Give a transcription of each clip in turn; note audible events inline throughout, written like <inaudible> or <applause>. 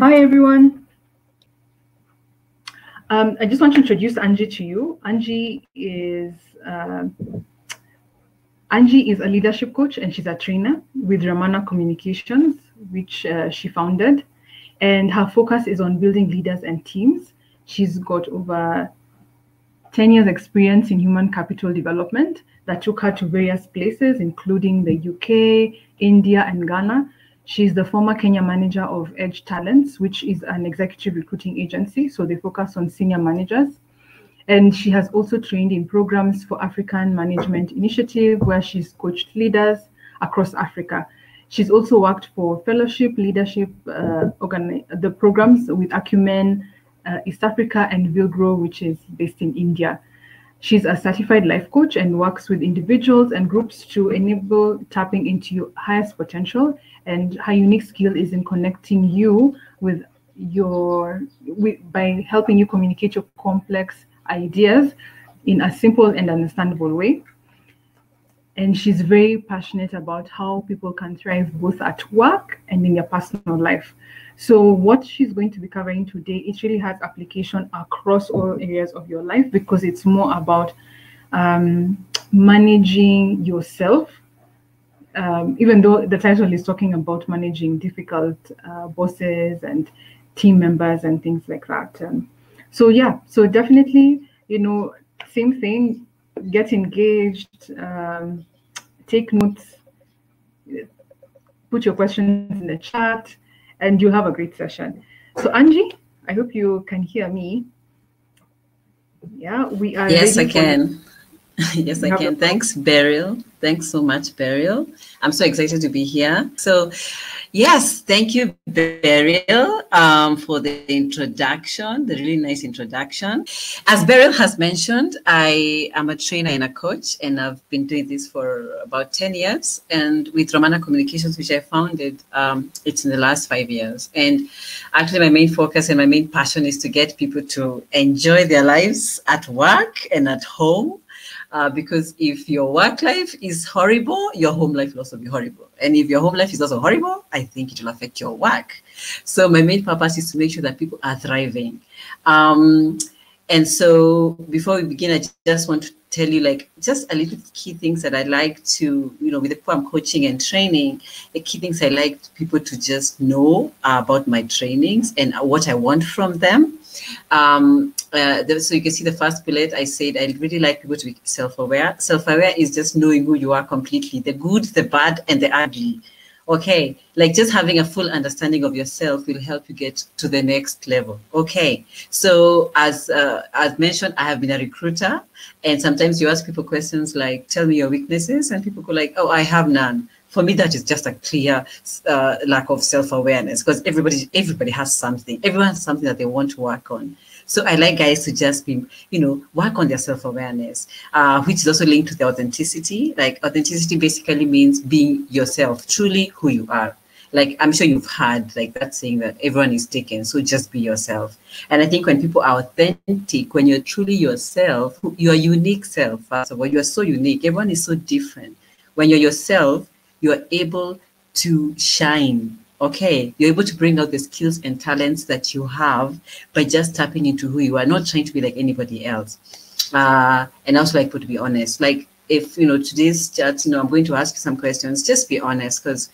Hi, everyone. Um, I just want to introduce Angie to you. Angie is uh, Angie is a leadership coach and she's a trainer with Ramana Communications, which uh, she founded. And her focus is on building leaders and teams. She's got over 10 years experience in human capital development that took her to various places, including the UK, India, and Ghana. She's the former Kenya manager of Edge Talents, which is an executive recruiting agency. So they focus on senior managers. And she has also trained in programs for African Management Initiative, where she's coached leaders across Africa. She's also worked for fellowship leadership uh, the programs with Acumen uh, East Africa and Villgro, which is based in India. She's a certified life coach and works with individuals and groups to enable tapping into your highest potential. And her unique skill is in connecting you with your with, by helping you communicate your complex ideas in a simple and understandable way. And she's very passionate about how people can thrive both at work and in their personal life. So, what she's going to be covering today, it really has application across all areas of your life because it's more about um, managing yourself. Um, even though the title is talking about managing difficult uh, bosses and team members and things like that. Um, so yeah, so definitely, you know, same thing. Get engaged, um, take notes, put your questions in the chat, and you'll have a great session. So Angie, I hope you can hear me. Yeah, we are. Yes, I can. <laughs> yes, I can. Thanks, Beryl. Thanks so much, Beryl. I'm so excited to be here. So, Yes, thank you, Beryl, um, for the introduction, the really nice introduction. As Beryl has mentioned, I am a trainer and a coach, and I've been doing this for about 10 years. And with Romana Communications, which I founded, um, it's in the last five years. And actually, my main focus and my main passion is to get people to enjoy their lives at work and at home uh, because if your work life is horrible, your home life will also be horrible. And if your home life is also horrible, I think it will affect your work. So my main purpose is to make sure that people are thriving. Um, and so before we begin, I just want to tell you like just a little key things that I like to, you know, with the people I'm coaching and training, the key things I like people to just know about my trainings and what I want from them. Um, uh, so you can see the first bullet I said I really like people to be self-aware. Self-aware is just knowing who you are completely, the good, the bad, and the ugly. Okay, like just having a full understanding of yourself will help you get to the next level. Okay, so as uh, as mentioned, I have been a recruiter, and sometimes you ask people questions like, "Tell me your weaknesses," and people go like, "Oh, I have none." For me that is just a clear uh, lack of self-awareness because everybody everybody has something. Everyone has something that they want to work on. So i like guys to just be you know work on their self-awareness uh, which is also linked to the authenticity. Like authenticity basically means being yourself truly who you are. Like i'm sure you've heard like that saying that everyone is taken so just be yourself. And i think when people are authentic when you're truly yourself your unique self first of all you are so unique. Everyone is so different. When you're yourself you're able to shine. Okay, you're able to bring out the skills and talents that you have by just tapping into who you are, not trying to be like anybody else. Uh, and also like to be honest, like if you know today's chat, you know, I'm going to ask some questions. Just be honest, because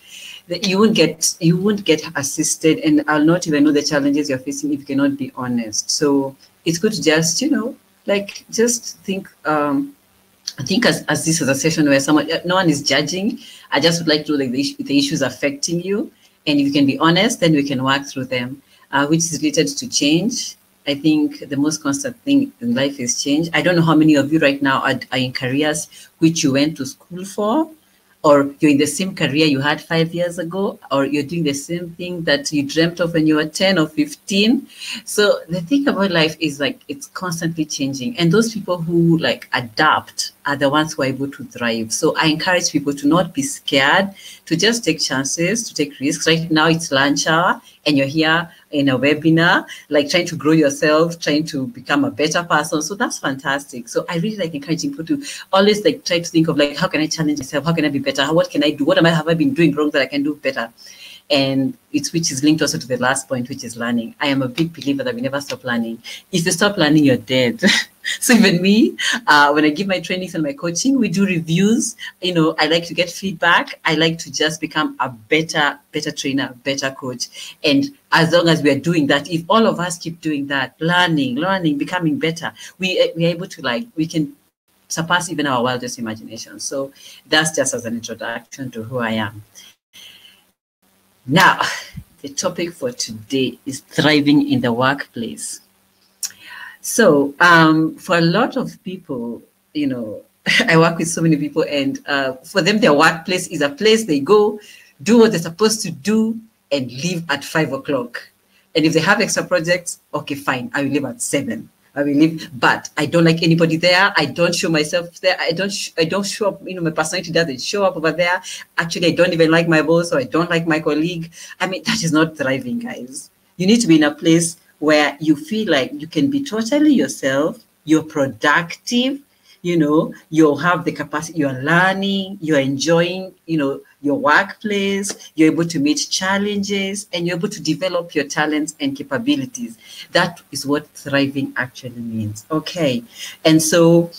you won't get you won't get assisted, and I'll not even know the challenges you're facing if you cannot be honest. So it's good to just you know, like just think. Um, I think as, as this is a session where someone, no one is judging, I just would like to know like the, the issues affecting you. And if you can be honest, then we can work through them, uh, which is related to change. I think the most constant thing in life is change. I don't know how many of you right now are, are in careers which you went to school for, or you're in the same career you had five years ago, or you're doing the same thing that you dreamt of when you were 10 or 15. So the thing about life is like it's constantly changing. And those people who like adapt are the ones who are able to thrive. So I encourage people to not be scared, to just take chances, to take risks. Right now it's lunch hour and you're here in a webinar, like trying to grow yourself, trying to become a better person. So that's fantastic. So I really like encouraging people to always like try to think of like, how can I challenge myself? How can I be better? What can I do? What am I have I been doing wrong that I can do better? And it's which is linked also to the last point, which is learning. I am a big believer that we never stop learning. If you stop learning, you're dead. <laughs> so even me, uh, when I give my trainings and my coaching, we do reviews. You know, I like to get feedback. I like to just become a better, better trainer, better coach. And as long as we are doing that, if all of us keep doing that, learning, learning, becoming better, we we're able to like we can surpass even our wildest imagination. So that's just as an introduction to who I am. Now, the topic for today is thriving in the workplace. So, um, for a lot of people, you know, <laughs> I work with so many people, and uh, for them, their workplace is a place they go, do what they're supposed to do, and leave at five o'clock. And if they have extra projects, okay, fine, I will leave at seven. I believe, but I don't like anybody there. I don't show myself there. I don't. I don't show up. You know, my personality doesn't show up over there. Actually, I don't even like my boss, or I don't like my colleague. I mean, <laughs> that is not thriving, guys. You need to be in a place where you feel like you can be totally yourself. You're productive. You know, you'll have the capacity. You're learning. You're enjoying. You know, your workplace, you're able to meet challenges, and you're able to develop your talents and capabilities. That is what thriving actually means. Okay. And so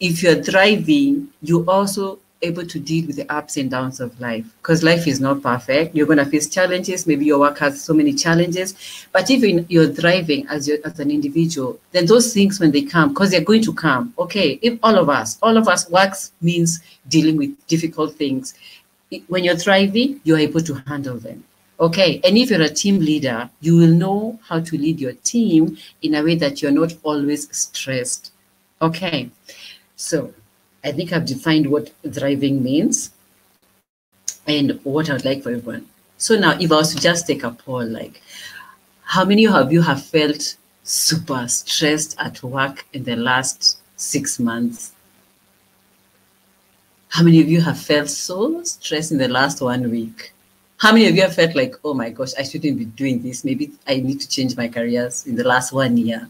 if you're thriving, you're also able to deal with the ups and downs of life because life is not perfect. You're going to face challenges. Maybe your work has so many challenges, but even you're thriving as you as an individual, then those things when they come, because they're going to come. Okay, if all of us, all of us works means dealing with difficult things when you're thriving, you're able to handle them. Okay, and if you're a team leader, you will know how to lead your team in a way that you're not always stressed. Okay, so I think I've defined what thriving means and what I would like for everyone. So now, if I was to just take a poll, like, how many of you have felt super stressed at work in the last six months? How many of you have felt so stressed in the last one week? How many of you have felt like, oh my gosh, I shouldn't be doing this? Maybe I need to change my careers in the last one year.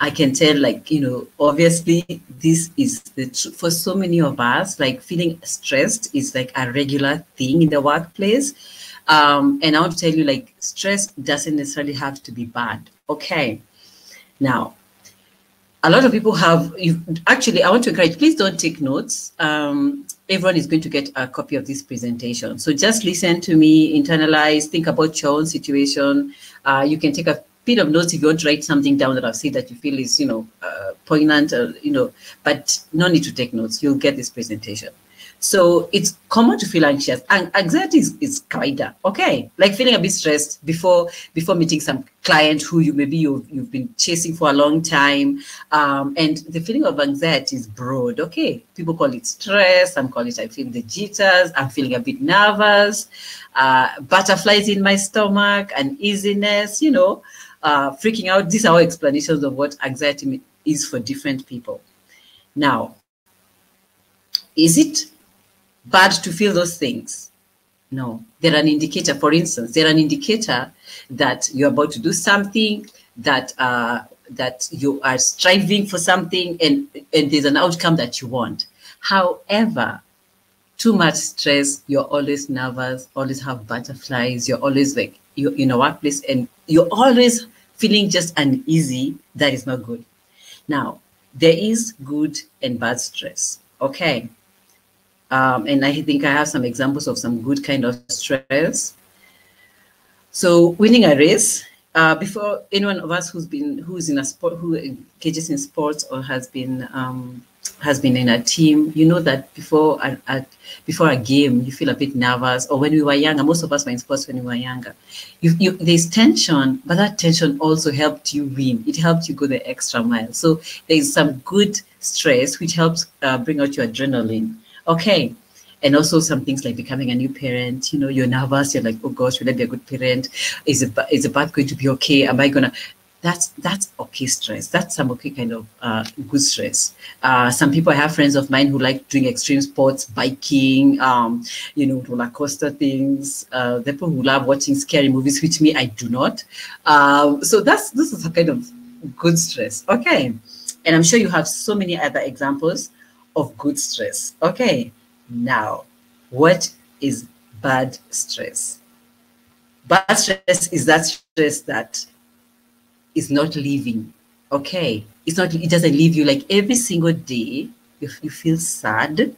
I can tell, like, you know, obviously, this is the truth for so many of us, like, feeling stressed is like a regular thing in the workplace. Um, and I want to tell you, like, stress doesn't necessarily have to be bad. Okay. Now, a lot of people have actually i want to encourage please don't take notes. Um, everyone is going to get a copy of this presentation. So just listen to me internalize think about your own situation. Uh, you can take a bit of notes if you want to write something down that i've said that you feel is you know uh, poignant or, you know but no need to take notes. You'll get this presentation so it's common to feel anxious. And anxiety is, is kawaida, okay? Like feeling a bit stressed before before meeting some client who you maybe you've, you've been chasing for a long time. Um, and the feeling of anxiety is broad, okay? People call it stress. Some call it I feel the jitters. I'm feeling a bit nervous. Uh, butterflies in my stomach, uneasiness, you know, uh, freaking out. These are all explanations of what anxiety is for different people. Now, is it bad to feel those things. No, they're an indicator. For instance, they're an indicator that you're about to do something that uh, that you are striving for something, and and there's an outcome that you want. However, too much stress, you're always nervous, always have butterflies, you're always like you're in a workplace, and you're always feeling just uneasy. That is not good. Now, there is good and bad stress. Okay, um, and I think I have some examples of some good kind of stress. So winning a race, uh, before anyone of us who's been who's in a sport who engages in sports or has been um, has been in a team, you know that before a, a, before a game you feel a bit nervous. Or when we were younger, most of us were in sports when we were younger. You, you, there's tension, but that tension also helped you win. It helped you go the extra mile. So there's some good stress which helps uh, bring out your adrenaline okay. And also some things like becoming a new parent you know you're nervous you're like oh gosh will i be a good parent? Is it is the birth going to be okay? Am i gonna that's that's okay stress. That's some okay kind of uh, good stress. Uh, some people i have friends of mine who like doing extreme sports biking um, you know roller coaster things. Uh, people who love watching scary movies which me i do not. Um, so that's this is a kind of good stress. Okay. And i'm sure you have so many other examples of good stress. Okay, now what is bad stress. Bad stress is that stress that is not leaving. Okay. It's not, it doesn't leave you like every single day. If you feel sad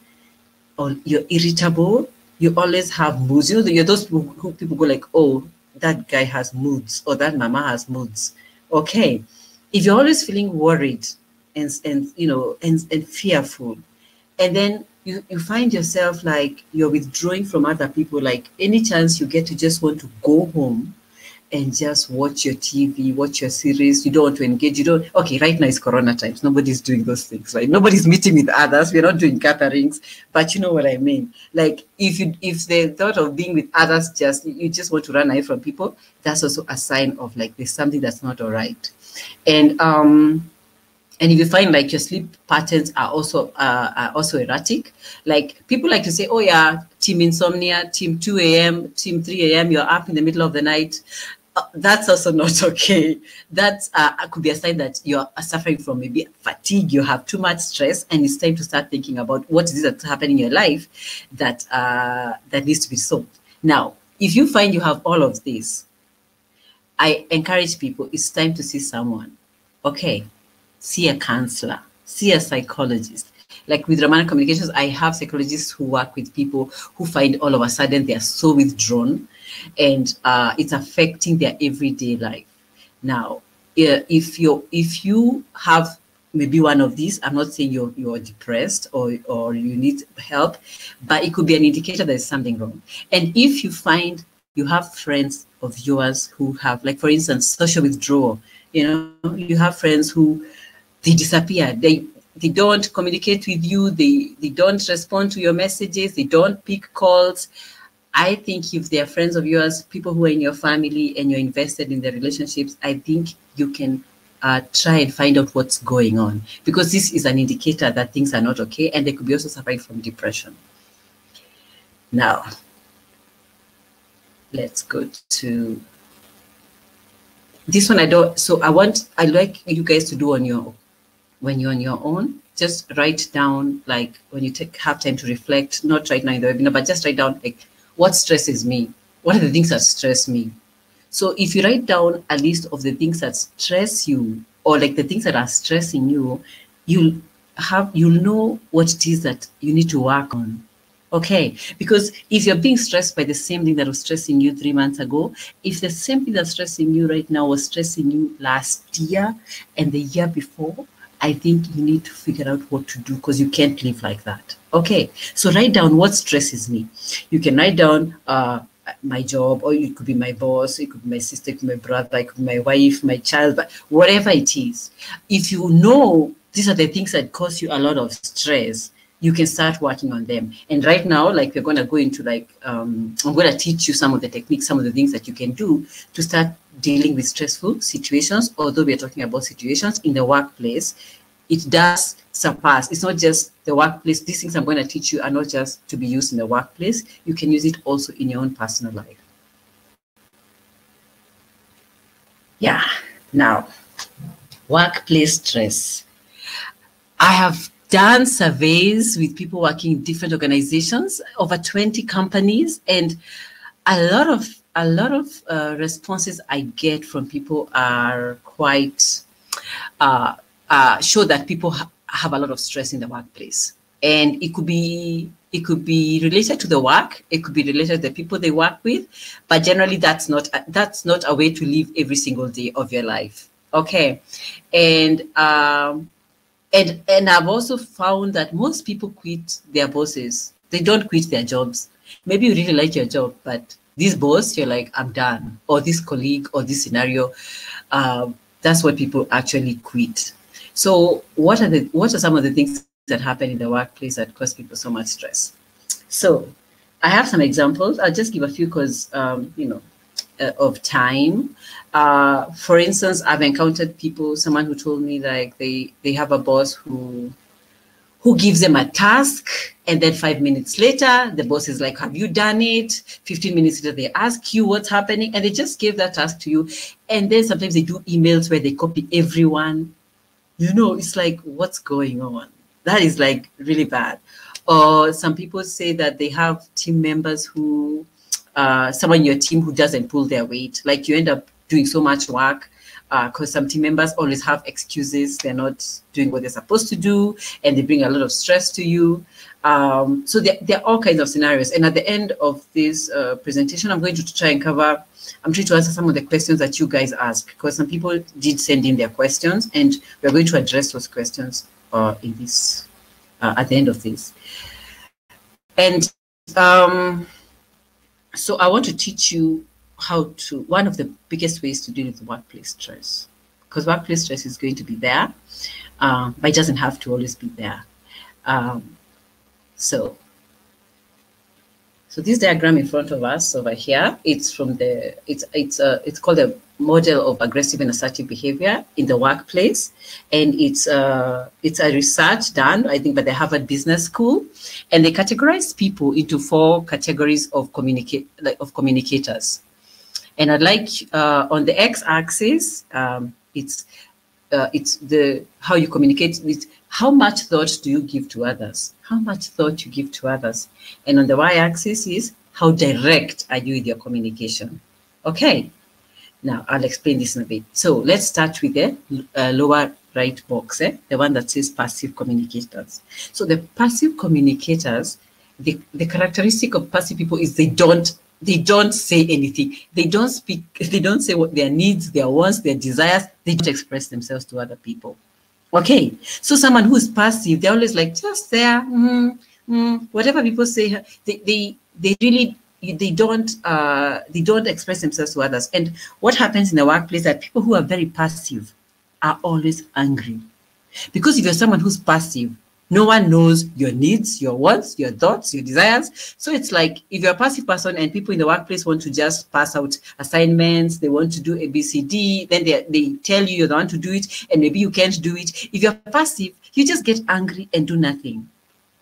or you're irritable, you always have moods. You know, you're those people who people go like, oh, that guy has moods or that mama has moods. Okay. If you're always feeling worried and, and you know, and, and fearful, and then you, you find yourself like you're withdrawing from other people, like any chance you get to just want to go home and just watch your TV, watch your series. You don't want to engage. You don't. Okay, right now it's Corona times. Nobody's doing those things, right? Nobody's meeting with others. We're not doing gatherings. But you know what I mean. Like if you if the thought of being with others just you just want to run away from people, that's also a sign of like there's something that's not all right. And um and if you find like your sleep patterns are also uh, are also erratic like people like to say oh yeah team insomnia team 2 a.m team 3 a.m you're up in the middle of the night. Uh, that's also <laughs> not okay. That uh, could be a sign that you're suffering from maybe fatigue you have too much stress and it's time to start thinking about what is it that's happening in your life that uh, that needs to be solved. Now if you find you have all of this i encourage people it's time to see someone. Okay see a counselor, see a psychologist. Like with Ramana Communications, I have psychologists who work with people who find all of a sudden they are so withdrawn and uh, it's affecting their everyday life. Now, if you if you have maybe one of these, I'm not saying you're you're depressed or or you need help, but it could be an indicator there's something wrong. And if you find you have friends of yours who have, like for instance, social withdrawal, you know, you have friends who they disappear. They they don't communicate with you. They they don't respond to your messages. They don't pick calls. I think if they are friends of yours, people who are in your family, and you're invested in their relationships, I think you can uh, try and find out what's going on because this is an indicator that things are not okay, and they could be also suffering from depression. Now, let's go to this one. I don't. So I want. I like you guys to do on your when you're on your own, just write down like when you take have time to reflect, not right now in the webinar, but just write down like what stresses me? What are the things that stress me? So if you write down a list of the things that stress you or like the things that are stressing you, you'll have you'll know what it is that you need to work on. Okay, because if you're being stressed by the same thing that was stressing you three months ago, if the same thing that's stressing you right now was stressing you last year and the year before, I think you need to figure out what to do because you can't live like that. Okay, so write down what stresses me. You can write down uh, my job, or it could be my boss, it could be my sister, it could be my brother, it could be my wife, my child, but whatever it is. If you know these are the things that cause you a lot of stress, you can start working on them. And right now, like we're going to go into like, um, I'm going to teach you some of the techniques, some of the things that you can do to start dealing with stressful situations. Although we're talking about situations in the workplace, it does surpass. It's not just the workplace. These things I'm going to teach you are not just to be used in the workplace. You can use it also in your own personal life. Yeah. Now, workplace stress. I have done surveys with people working in different organizations, over 20 companies, and a lot of a lot of uh, responses I get from people are quite uh, uh, show that people ha- have a lot of stress in the workplace, and it could be it could be related to the work, it could be related to the people they work with, but generally that's not that's not a way to live every single day of your life. Okay, and um, and and I've also found that most people quit their bosses. They don't quit their jobs. Maybe you really like your job, but this boss, you're like, I'm done. Or this colleague, or this scenario, uh, that's what people actually quit. So, what are the what are some of the things that happen in the workplace that cause people so much stress? So, I have some examples. I'll just give a few because um, you know uh, of time. Uh, for instance, I've encountered people, someone who told me like they they have a boss who who gives them a task and then five minutes later the boss is like have you done it? 15 minutes later they ask you what's happening and they just give that task to you. And then sometimes they do emails where they copy everyone. You know it's like what's going on? That is like really bad. Or some people say that they have team members who, uh, someone in your team who doesn't pull their weight. Like you end up doing so much work because uh, some team members always have excuses. They're not doing what they're supposed to do, and they bring a lot of stress to you. Um, so there, there, are all kinds of scenarios. And at the end of this uh, presentation, I'm going to try and cover, I'm trying to answer some of the questions that you guys asked, because some people did send in their questions, and we're going to address those questions uh, in this, uh, at the end of this. And um, so I want to teach you how to, one of the biggest ways to deal with workplace stress, because workplace stress is going to be there, um, but it doesn't have to always be there. Um, so, so this diagram in front of us over here, it's from the, it's, it's, a, it's called a model of aggressive and assertive behavior in the workplace. And it's, uh, it's a research done, I think, by the Harvard Business School. And they categorize people into four categories of, communicate, like, of communicators. And I'd like uh, on the x-axis, um, it's uh, it's the how you communicate with how much thought do you give to others, how much thought you give to others, and on the y-axis is how direct are you with your communication. Okay, now I'll explain this in a bit. So let's start with the uh, lower right box, eh? the one that says passive communicators. So the passive communicators, the, the characteristic of passive people is they don't they don't say anything. They don't speak, they don't say what their needs, their wants, their desires, they don't express themselves to other people. Okay, so someone who's passive, they're always like just there, mm, mm, whatever people say, they, they, they really they don't uh, they don't express themselves to others. And what happens in the workplace that people who are very passive are always angry. Because if you're someone who's passive, no one knows your needs, your wants, your thoughts, your desires. So it's like if you're a passive person and people in the workplace want to just pass out assignments, they want to do A, B, C, D, then they, they tell you you're the one to do it, and maybe you can't do it. If you're passive, you just get angry and do nothing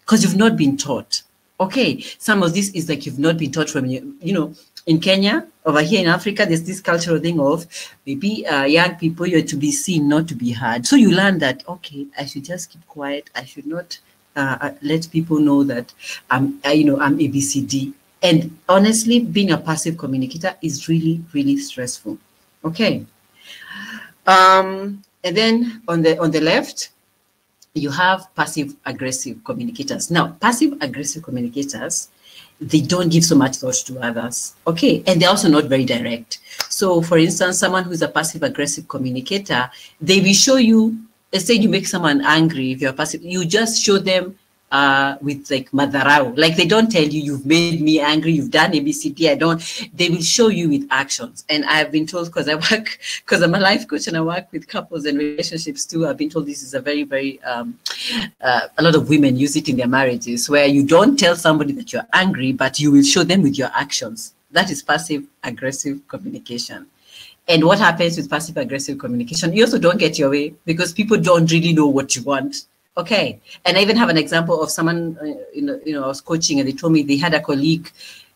because you've not been taught. Okay, some of this is like you've not been taught from you, you know, in Kenya, over here in Africa, there's this cultural thing of maybe uh, young people, you're to be seen, not to be heard. So you learn that, okay, I should just keep quiet. I should not uh, uh let people know that I'm, uh, you know, I'm ABCD. And honestly, being a passive communicator is really, really stressful. Okay. Um, and then on the on the left, you have passive aggressive communicators. Now, passive aggressive communicators they don't give so much thought to others. Okay. And they're also not very direct. So, for instance, someone who's a passive aggressive communicator, they will show you, let's say you make someone angry if you're passive, you just show them uh, with like madharau. Like they don't tell you, you've made me angry, you've done ABCD. I don't, they will show you with actions. And I've been told, because I work, <laughs> because I'm a life coach and I work with couples and relationships too, I've been told this is a very, very, um, uh, a lot of women use it in their marriages where you don't tell somebody that you're angry, but you will show them with your actions. That is passive aggressive communication. And what happens with passive aggressive communication? You also don't get your way because people don't really know what you want Okay. And I even have an example of someone, uh, you, know, you know, I was coaching and they told me they had a colleague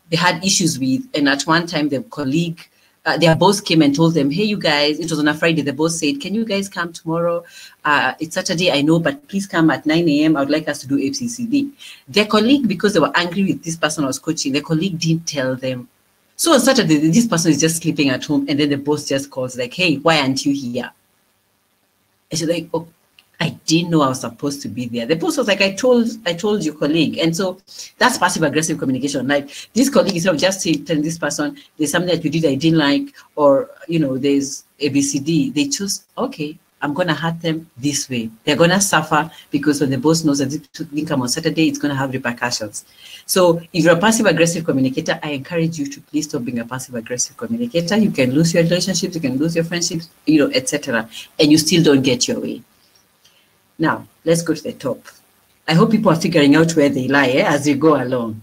they had issues with. And at one time, the colleague, uh, their boss came and told them, hey, you guys, it was on a Friday. The boss said, can you guys come tomorrow? Uh, it's Saturday, I know, but please come at 9 a.m. I would like us to do ABCD. Their colleague, because they were angry with this person I was coaching, their colleague didn't tell them. So on Saturday, this person is just sleeping at home. And then the boss just calls like, hey, why aren't you here? And she's like, oh, I didn't know I was supposed to be there. The post was like, I told, I told your colleague. And so that's passive aggressive communication. Like this colleague instead of just telling this person there's something that you did I didn't like, or you know, there's ABCD, they choose, okay, I'm gonna hurt them this way. They're gonna suffer because when the boss knows that it didn't come on Saturday, it's gonna have repercussions. So if you're a passive aggressive communicator, I encourage you to please stop being a passive aggressive communicator. You can lose your relationships, you can lose your friendships, you know, etc. And you still don't get your way. Now, let's go to the top. I hope people are figuring out where they lie eh, as you go along.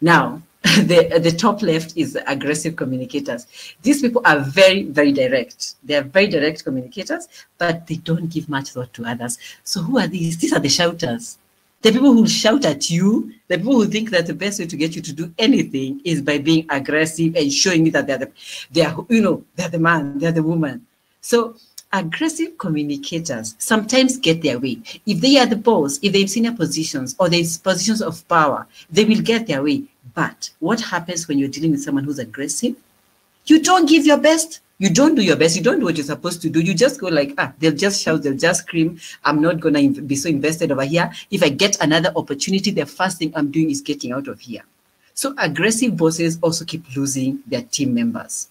Now, <laughs> the, the top left is aggressive communicators. These people are very, very direct. They are very direct communicators, but they don't give much thought to others. So who are these? These are the shouters. The people who shout at you, the people who think that the best way to get you to do anything is by being aggressive and showing me that they're the, they are, you know, they're the man, they're the woman. So aggressive communicators sometimes get their way. If they are the boss, if they're in senior positions or they're in positions of power, they will get their way. But what happens when you're dealing with someone who's aggressive? You don't give your best. You don't do your best. You don't do what you're supposed to do. You just go like, ah, they'll just shout, they'll just scream. I'm not going to be so invested over here. If I get another opportunity, the first thing I'm doing is getting out of here. So aggressive bosses also keep losing their team members.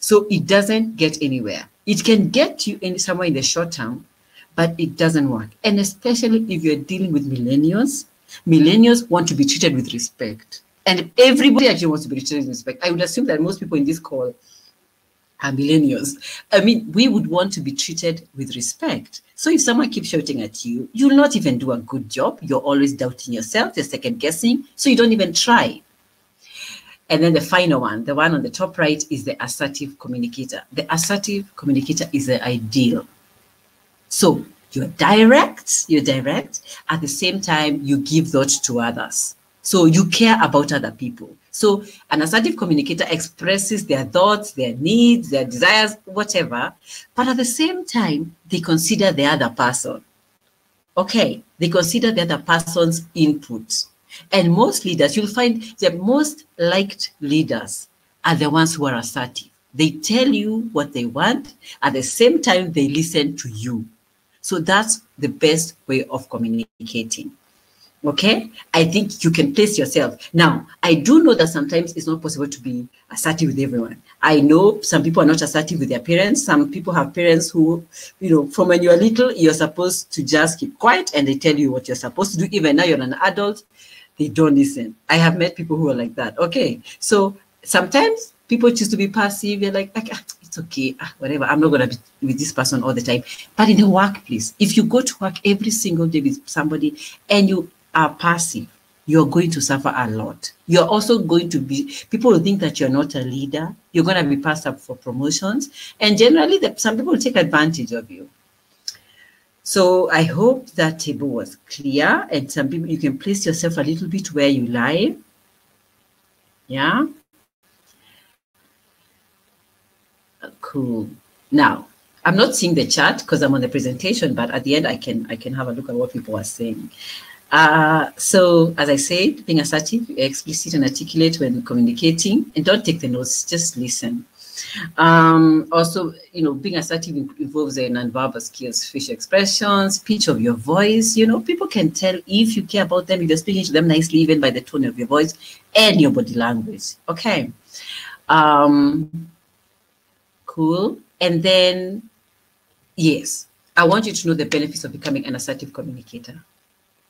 So it doesn't get anywhere. It can get you in somewhere in the short term, but it doesn't work. And especially if you're dealing with millennials, millennials want to be treated with respect. And everybody actually wants to be treated with respect. I would assume that most people in this call are millennials. I mean, we would want to be treated with respect. So if someone keeps shouting at you, you'll not even do a good job. You're always doubting yourself, you're second guessing, so you don't even try. And then the final one, the one on the top right, is the assertive communicator. The assertive communicator is the ideal. So you're direct, you're direct. At the same time, you give thought to others. So you care about other people. So an assertive communicator expresses their thoughts, their needs, their desires, whatever, but at the same time, they consider the other person. Okay, they consider the other person's input. And most leaders, you'll find the most liked leaders are the ones who are assertive. They tell you what they want. At the same time, they listen to you. So that's the best way of communicating. Okay, I think you can place yourself. Now, I do know that sometimes it's not possible to be assertive with everyone. I know some people are not assertive with their parents. Some people have parents who, you know, from when you're little, you're supposed to just keep quiet and they tell you what you're supposed to do. Even now you're an adult, they don't listen. I have met people who are like that. Okay, so sometimes people choose to be passive. They're like, ah, it's okay, ah, whatever. I'm not going to be with this person all the time. But in the workplace, if you go to work every single day with somebody and you are passive, you're going to suffer a lot. You're also going to be, people will think that you're not a leader. You're going to be passed up for promotions. And generally, the, some people take advantage of you. So I hope that table was clear and some people, you can place yourself a little bit where you lie. Yeah. Cool. Now, I'm not seeing the chat because I'm on the presentation, but at the end I can I can have a look at what people are saying. Uh, so as I said, being assertive, explicit and articulate when communicating, and don't take the notes, just listen. Um, also, you know, being assertive involves a nonverbal skills, facial expressions, pitch of your voice. You know, people can tell if you care about them, if you're speaking to them nicely, even by the tone of your voice and your body language. Okay. Um, cool. And then, yes, I want you to know the benefits of becoming an assertive communicator.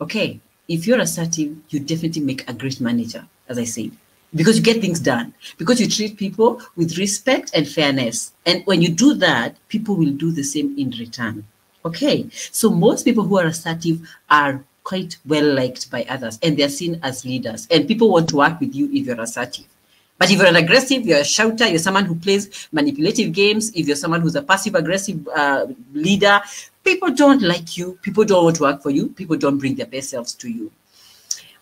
Okay. If you're assertive, you definitely make a great manager, as I said because you get things done, because you treat people with respect and fairness. And when you do that, people will do the same in return. Okay, so most people who are assertive are quite well liked by others and they're seen as leaders, and people want to work with you if you're assertive. But if you're an aggressive, you're a shouter, you're someone who plays manipulative games, if you're someone who's a passive aggressive uh, leader, people don't like you, people don't want to work for you, people don't bring their best selves to you.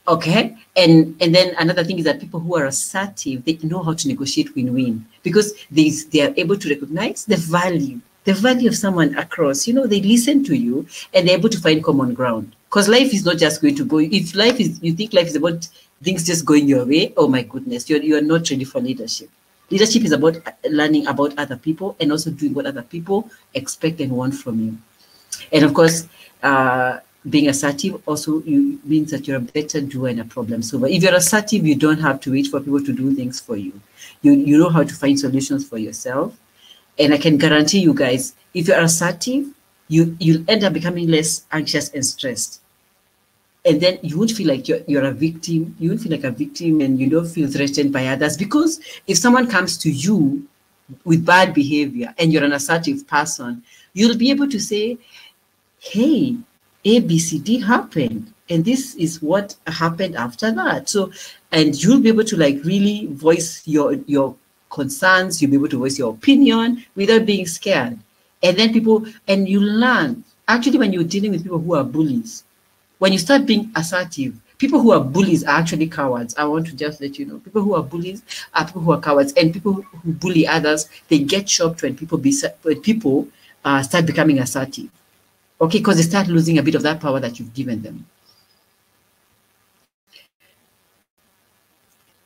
Okay, and and then another thing is that people who are assertive, they know how to negotiate win-win because they they are able to recognize the value, the value of someone across. You know, they listen to you and they're able to find common ground. Because life is not just going to go. If life is, you think life is about things just going your way. Oh my goodness, you're you're not ready for leadership. Leadership is about learning about other people and also doing what other people expect and want from you. And of course, uh, being assertive also you, means that you're a better doer and a problem solver. If you're assertive, you don't have to wait for people to do things for you. You, you know how to find solutions for yourself. And I can guarantee you guys, if you're assertive, you, you'll end up becoming less anxious and stressed. And then you won't feel like you're, you're a victim. You won't feel like a victim and you don't feel threatened by others. Because if someone comes to you with bad behavior and you're an assertive person, you'll be able to say, hey, ABCD happened. And this is what happened after that. So, and you'll be able to like really voice your your concerns, you'll be able to voice your opinion without being scared. And then people, and you learn. Actually, when you're dealing with people who are bullies, when you start being assertive, people who are bullies are actually cowards. I want to just let you know. People who are bullies are people who are cowards, and people who bully others, they get shocked when people be when people uh, start becoming assertive. Okay, because they start losing a bit of that power that you've given them.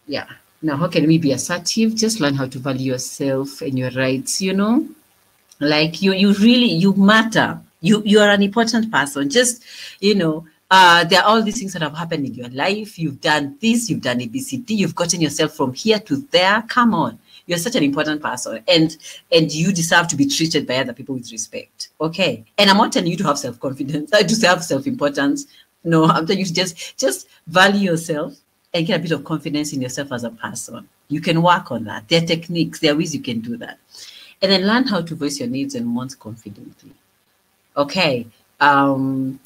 Yeah. Now, how can we be assertive? Just learn how to value yourself and your rights, you know? Like you you really you matter. You you are an important person. Just, you know, uh, there are all these things that have happened in your life. You've done this, you've done ABCD, you've gotten yourself from here to there. Come on. You're such an important person and and you deserve to be treated by other people with respect. Okay. And I'm not telling you to have self-confidence, to have self-importance. No, I'm telling you to just just value yourself and get a bit of confidence in yourself as a person. You can work on that. There are techniques, there are ways you can do that. And then learn how to voice your needs and wants confidently. Okay. Um,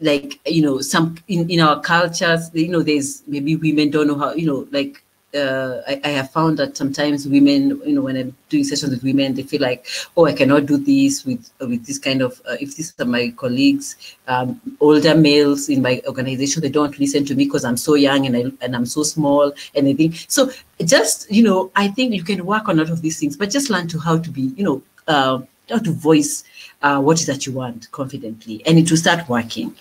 like you know some in, in our cultures you know there's maybe women don't know how you know like uh, I, I, have found that sometimes women, you know, when I'm doing sessions with women, they feel like, oh, I cannot do this with with this kind of. Uh, if these are my colleagues, um, older males in my organization, they don't listen to me because I'm so young and I and I'm so small and I think so. Just you know, I think you can work on a lot of these things, but just learn to how to be, you know, uh, how to voice uh, what is that you want confidently and it will start working.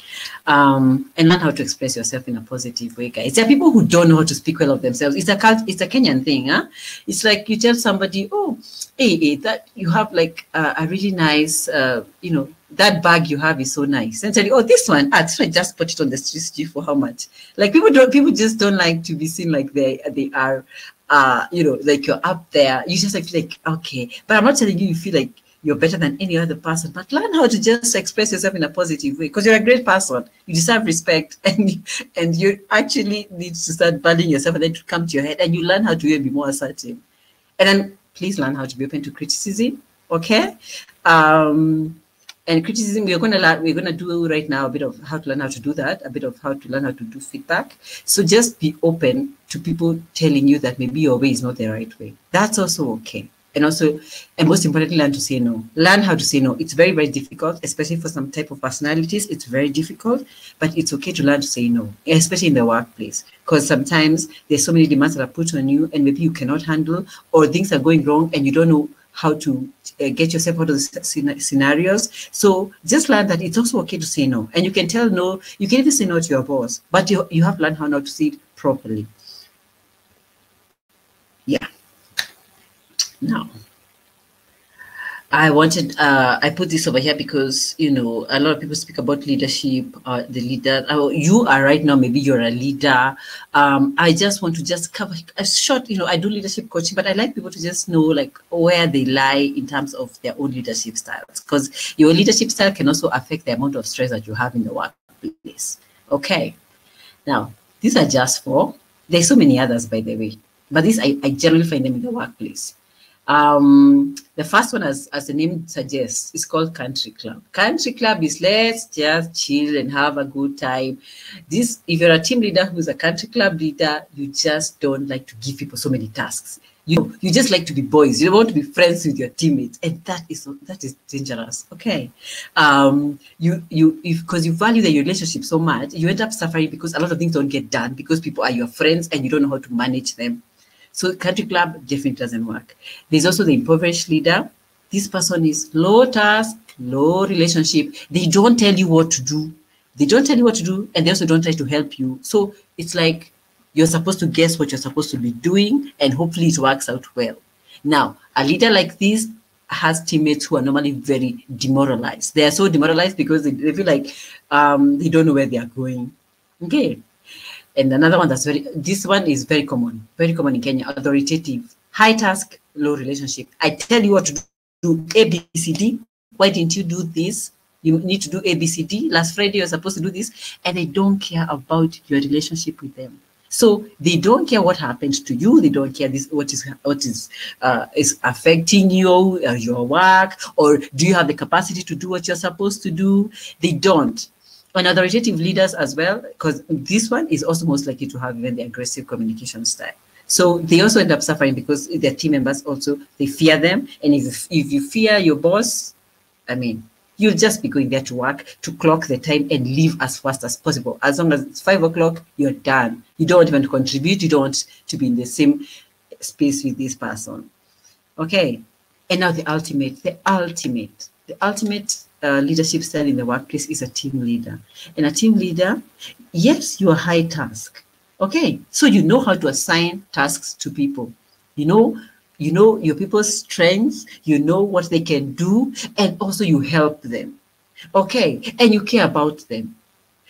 Um, and learn how to express yourself in a positive way guys. There are people who don't know how to speak well of themselves. It's a cult it's a kenyan thing huh? it's like you tell somebody oh hey, hey that you have like uh, a really nice uh, you know that bag you have is so nice. And tell you oh this one ah, this one just put it on the street for how much? Like people don't people just don't like to be seen like they they are uh you know like you're up there. You just like like okay. But i'm not telling you you feel like you're better than any other person, but learn how to just express yourself in a positive way because you're a great person. You deserve respect <laughs> and and you actually need to start valuing yourself and then to come to your head and you learn how to be more assertive. And then please learn how to be open to criticism. Okay. Um, and criticism we're going to learn we're going to do right now a bit of how to learn how to do that a bit of how to learn how to do feedback so just be open to people telling you that maybe your way is not the right way that's also okay and also, and most importantly, learn to say no. Learn how to say no. It's very, very difficult, especially for some type of personalities. It's very difficult, but it's okay to learn to say no, especially in the workplace. Because sometimes there's so many demands that are put on you, and maybe you cannot handle, or things are going wrong, and you don't know how to uh, get yourself out of the scenarios. So just learn that it's also okay to say no. And you can tell no, you can even say no to your boss, but you, you have learned how not to say it properly. Yeah. Now, I wanted, uh, I put this over here because, you know, a lot of people speak about leadership, uh, the leader. Uh, you are right now, maybe you're a leader. Um, I just want to just cover a short, you know, I do leadership coaching, but I like people to just know like where they lie in terms of their own leadership styles because your leadership style can also affect the amount of stress that you have in the workplace. Okay. Now, these are just four. There's so many others, by the way, but these I, I generally find them in the workplace. Um, the first one, as, as the name suggests, is called Country Club. Country Club is let's just chill and have a good time. This, if you're a team leader who's a country club leader, you just don't like to give people so many tasks. You you just like to be boys. You want to be friends with your teammates, and that is that is dangerous. Okay, um, you you if because you value the relationship so much, you end up suffering because a lot of things don't get done because people are your friends and you don't know how to manage them. So country club definitely doesn't work. There's also the impoverished leader. This person is low task, low relationship. They don't tell you what to do. They don't tell you what to do, and they also don't try to help you. So it's like you're supposed to guess what you're supposed to be doing, and hopefully it works out well. Now, a leader like this has teammates who are normally very demoralized. They are so demoralized because they, they feel like um, they don't know where they are going. Okay, and another one that's very, this one is very common, very common in Kenya, authoritative, high task, low relationship. I tell you what to do, A, B, C, D. Why didn't you do this? You need to do A, B, C, D. Last Friday, you're supposed to do this. And they don't care about your relationship with them. So they don't care what happens to you. They don't care this what is what is uh, is affecting you, uh, your work, or do you have the capacity to do what you're supposed to do? They don't and authoritative leaders as well, because this one is also most likely to have even the aggressive communication style. So they also end up suffering because their team members also they fear them. And if if you fear your boss, I mean, you'll just be going there to work to clock the time and leave as fast as possible. As long as it's five o'clock, you're done. You don't want to contribute. You don't want to be in the same space with this person. Okay. And now the ultimate, the ultimate the ultimate leadership style in the workplace is a team leader. And a team leader, yes, you are high task. Okay, so you know how to assign tasks to people. You know, you know your people's strengths, you know what they can do, and also you help them. Okay, and you care about them.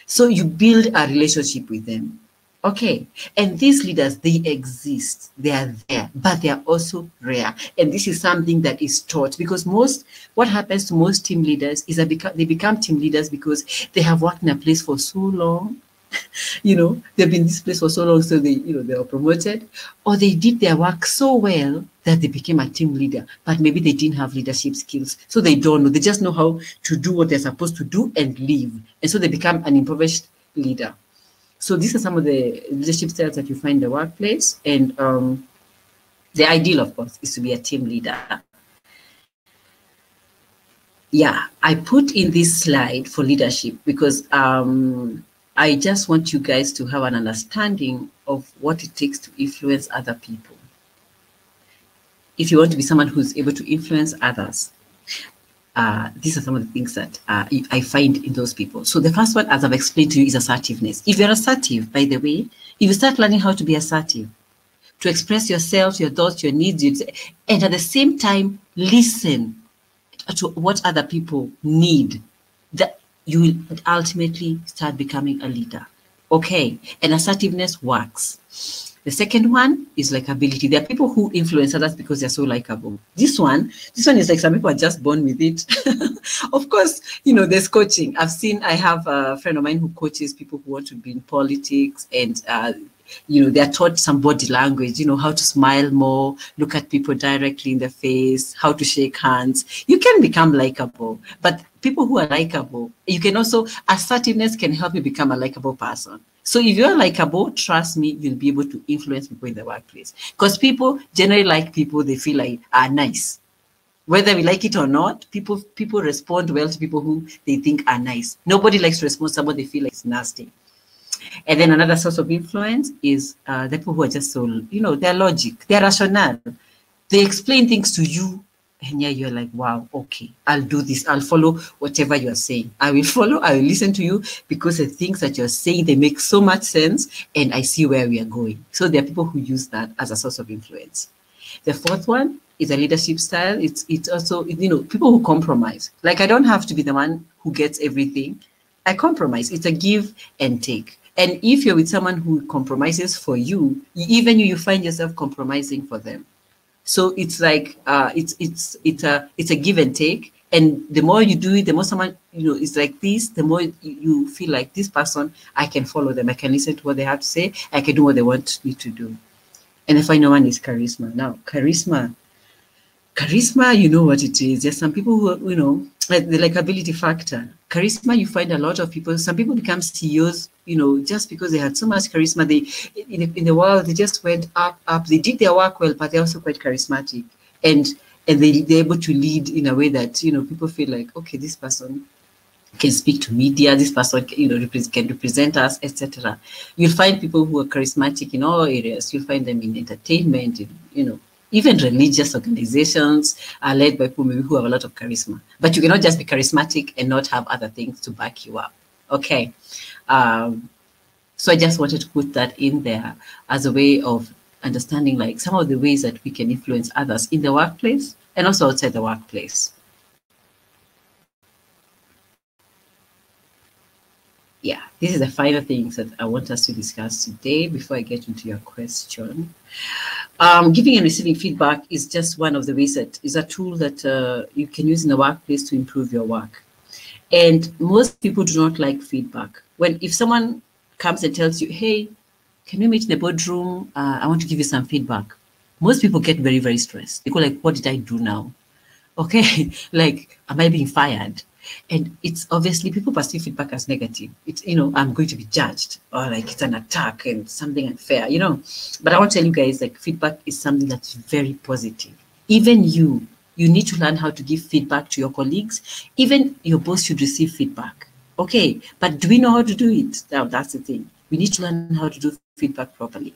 So you build a relationship with them. Okay, and these leaders, they exist, they are there, but they are also rare. And this is something that is taught because most, what happens to most team leaders is that they become team leaders because they have worked in a place for so long. <laughs> you know, they've been in this place for so long, so they, you know, they are promoted, or they did their work so well that they became a team leader, but maybe they didn't have leadership skills. So they don't know. They just know how to do what they're supposed to do and leave. And so they become an impoverished leader. So these are some of the leadership styles that you find in the workplace. And um, the ideal, of course, is to be a team leader. Yeah, I put in this slide for leadership because um, I just want you guys to have an understanding of what it takes to influence other people. If you want to be someone who's able to influence others, uh, these are some of the things that uh, I find in those people. So the first one, as I've explained to you, is assertiveness. If you're assertive, by the way, if you start learning how to be assertive, to express yourself, your thoughts, your needs, and at the same time, listen to what other people need, that you will ultimately start becoming a leader. Okay, and assertiveness works. The second one is likability. There are people who influence others because they're so likable. This one, this one is like some people are just born with it. <laughs> of course, you know, there's coaching. I've seen, I have a friend of mine who coaches people who want to be in politics and uh, you know, they're taught some body language, you know, how to smile more, look at people directly in the face, how to shake hands. You can become likable, but people who are likable, you can also, assertiveness can help you become a likable person. So if you're likable, trust me, you'll be able to influence people in the workplace. Because people generally like people they feel like are nice. Whether we like it or not, people people respond well to people who they think are nice. Nobody likes to respond to someone they feel like is nasty. And then another source of influence is uh, the people who are just so, you know, they're logic, they're rational. They explain things to you and yeah, you're like, wow, okay, I'll do this. I'll follow whatever you're saying. I will <laughs> follow, I will listen to you because the things that you're saying, they make so much sense and I see where we are going. So there are people who use that as a source of influence. The fourth one is a leadership style. It's it's also, you know, people who compromise. Like I don't have to be the one who gets everything. I compromise. It's a give and take. And if you're with someone who compromises for you, even you, you find yourself compromising for them. So it's like uh, it's it's it's a it's a give and take. And the more you do it, the more someone you know is like this, the more you feel like this person, I can follow them. I can listen to what they have to say. I can do what they want me to do. And the final one is charisma. Now, charisma, charisma, you know what it is. There's some people who, you know, the likability factor. Charisma, you find a lot of people, some people become CEOs, you know, just because they had so much charisma. They in the, in the world, they just went up, up. They did their work well, but they're also quite charismatic. And and they, they're able to lead in a way that, you know, people feel like, okay, this person can speak to media, this person you know can represent us, etc. You'll find people who are charismatic in all areas. You'll find them in entertainment, in, you know, even religious organizations are led by people who have a lot of charisma. But you cannot just be charismatic and not have other things to back you up. Okay. Um, so I just wanted to put that in there as a way of understanding like some of the ways that we can influence others in the workplace and also outside the workplace. Yeah, this is the final things that I want us to discuss today before I get into your question. Um, giving and receiving feedback is just one of the ways that is a tool that uh, you can use in the workplace to improve your work. And most people do not like feedback. When if someone comes and tells you, "Hey, can we meet in the boardroom? Uh, I want to give you some feedback." Most people get very very stressed. They go like, "What did I do now?" Okay, <laughs> like, am I being fired? And it's obviously people perceive feedback as negative. It's, you know, I'm going to be judged or like it's an attack and something unfair, you know. But I want to tell you guys like feedback is something that's very positive. Even you, you need to learn how to give feedback to your colleagues. Even your boss should receive feedback. Okay, but do we know how to do it? Now that's the thing. We need to learn how to do feedback properly.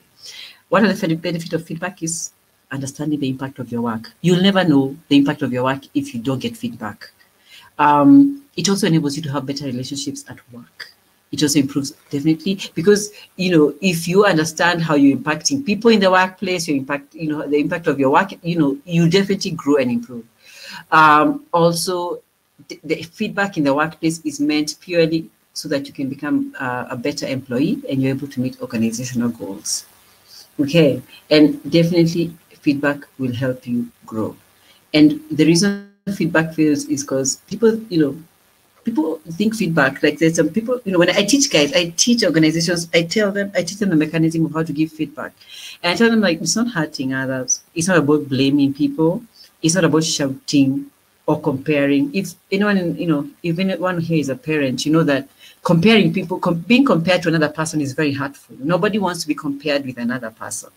One of the benefit of feedback is understanding the impact of your work. You'll never know the impact of your work if you don't get feedback. Um, it also enables you to have better relationships at work. It also improves definitely because you know if you understand how you're impacting people in the workplace, you impact you know the impact of your work. You know you definitely grow and improve. Um, also, the, the feedback in the workplace is meant purely so that you can become uh, a better employee and you're able to meet organizational goals. Okay, and definitely feedback will help you grow. And the reason feedback fails is because people, you know, people think feedback like there's some people, you know, when I teach guys, I teach organizations, I tell them, I teach them the mechanism of how to give feedback. And I tell them like it's not hurting others. It's not about blaming people. It's not about shouting or comparing. If anyone, you know, if anyone here is a parent, you know that comparing people, com being compared to another person is very hurtful. Nobody wants to be compared with another person.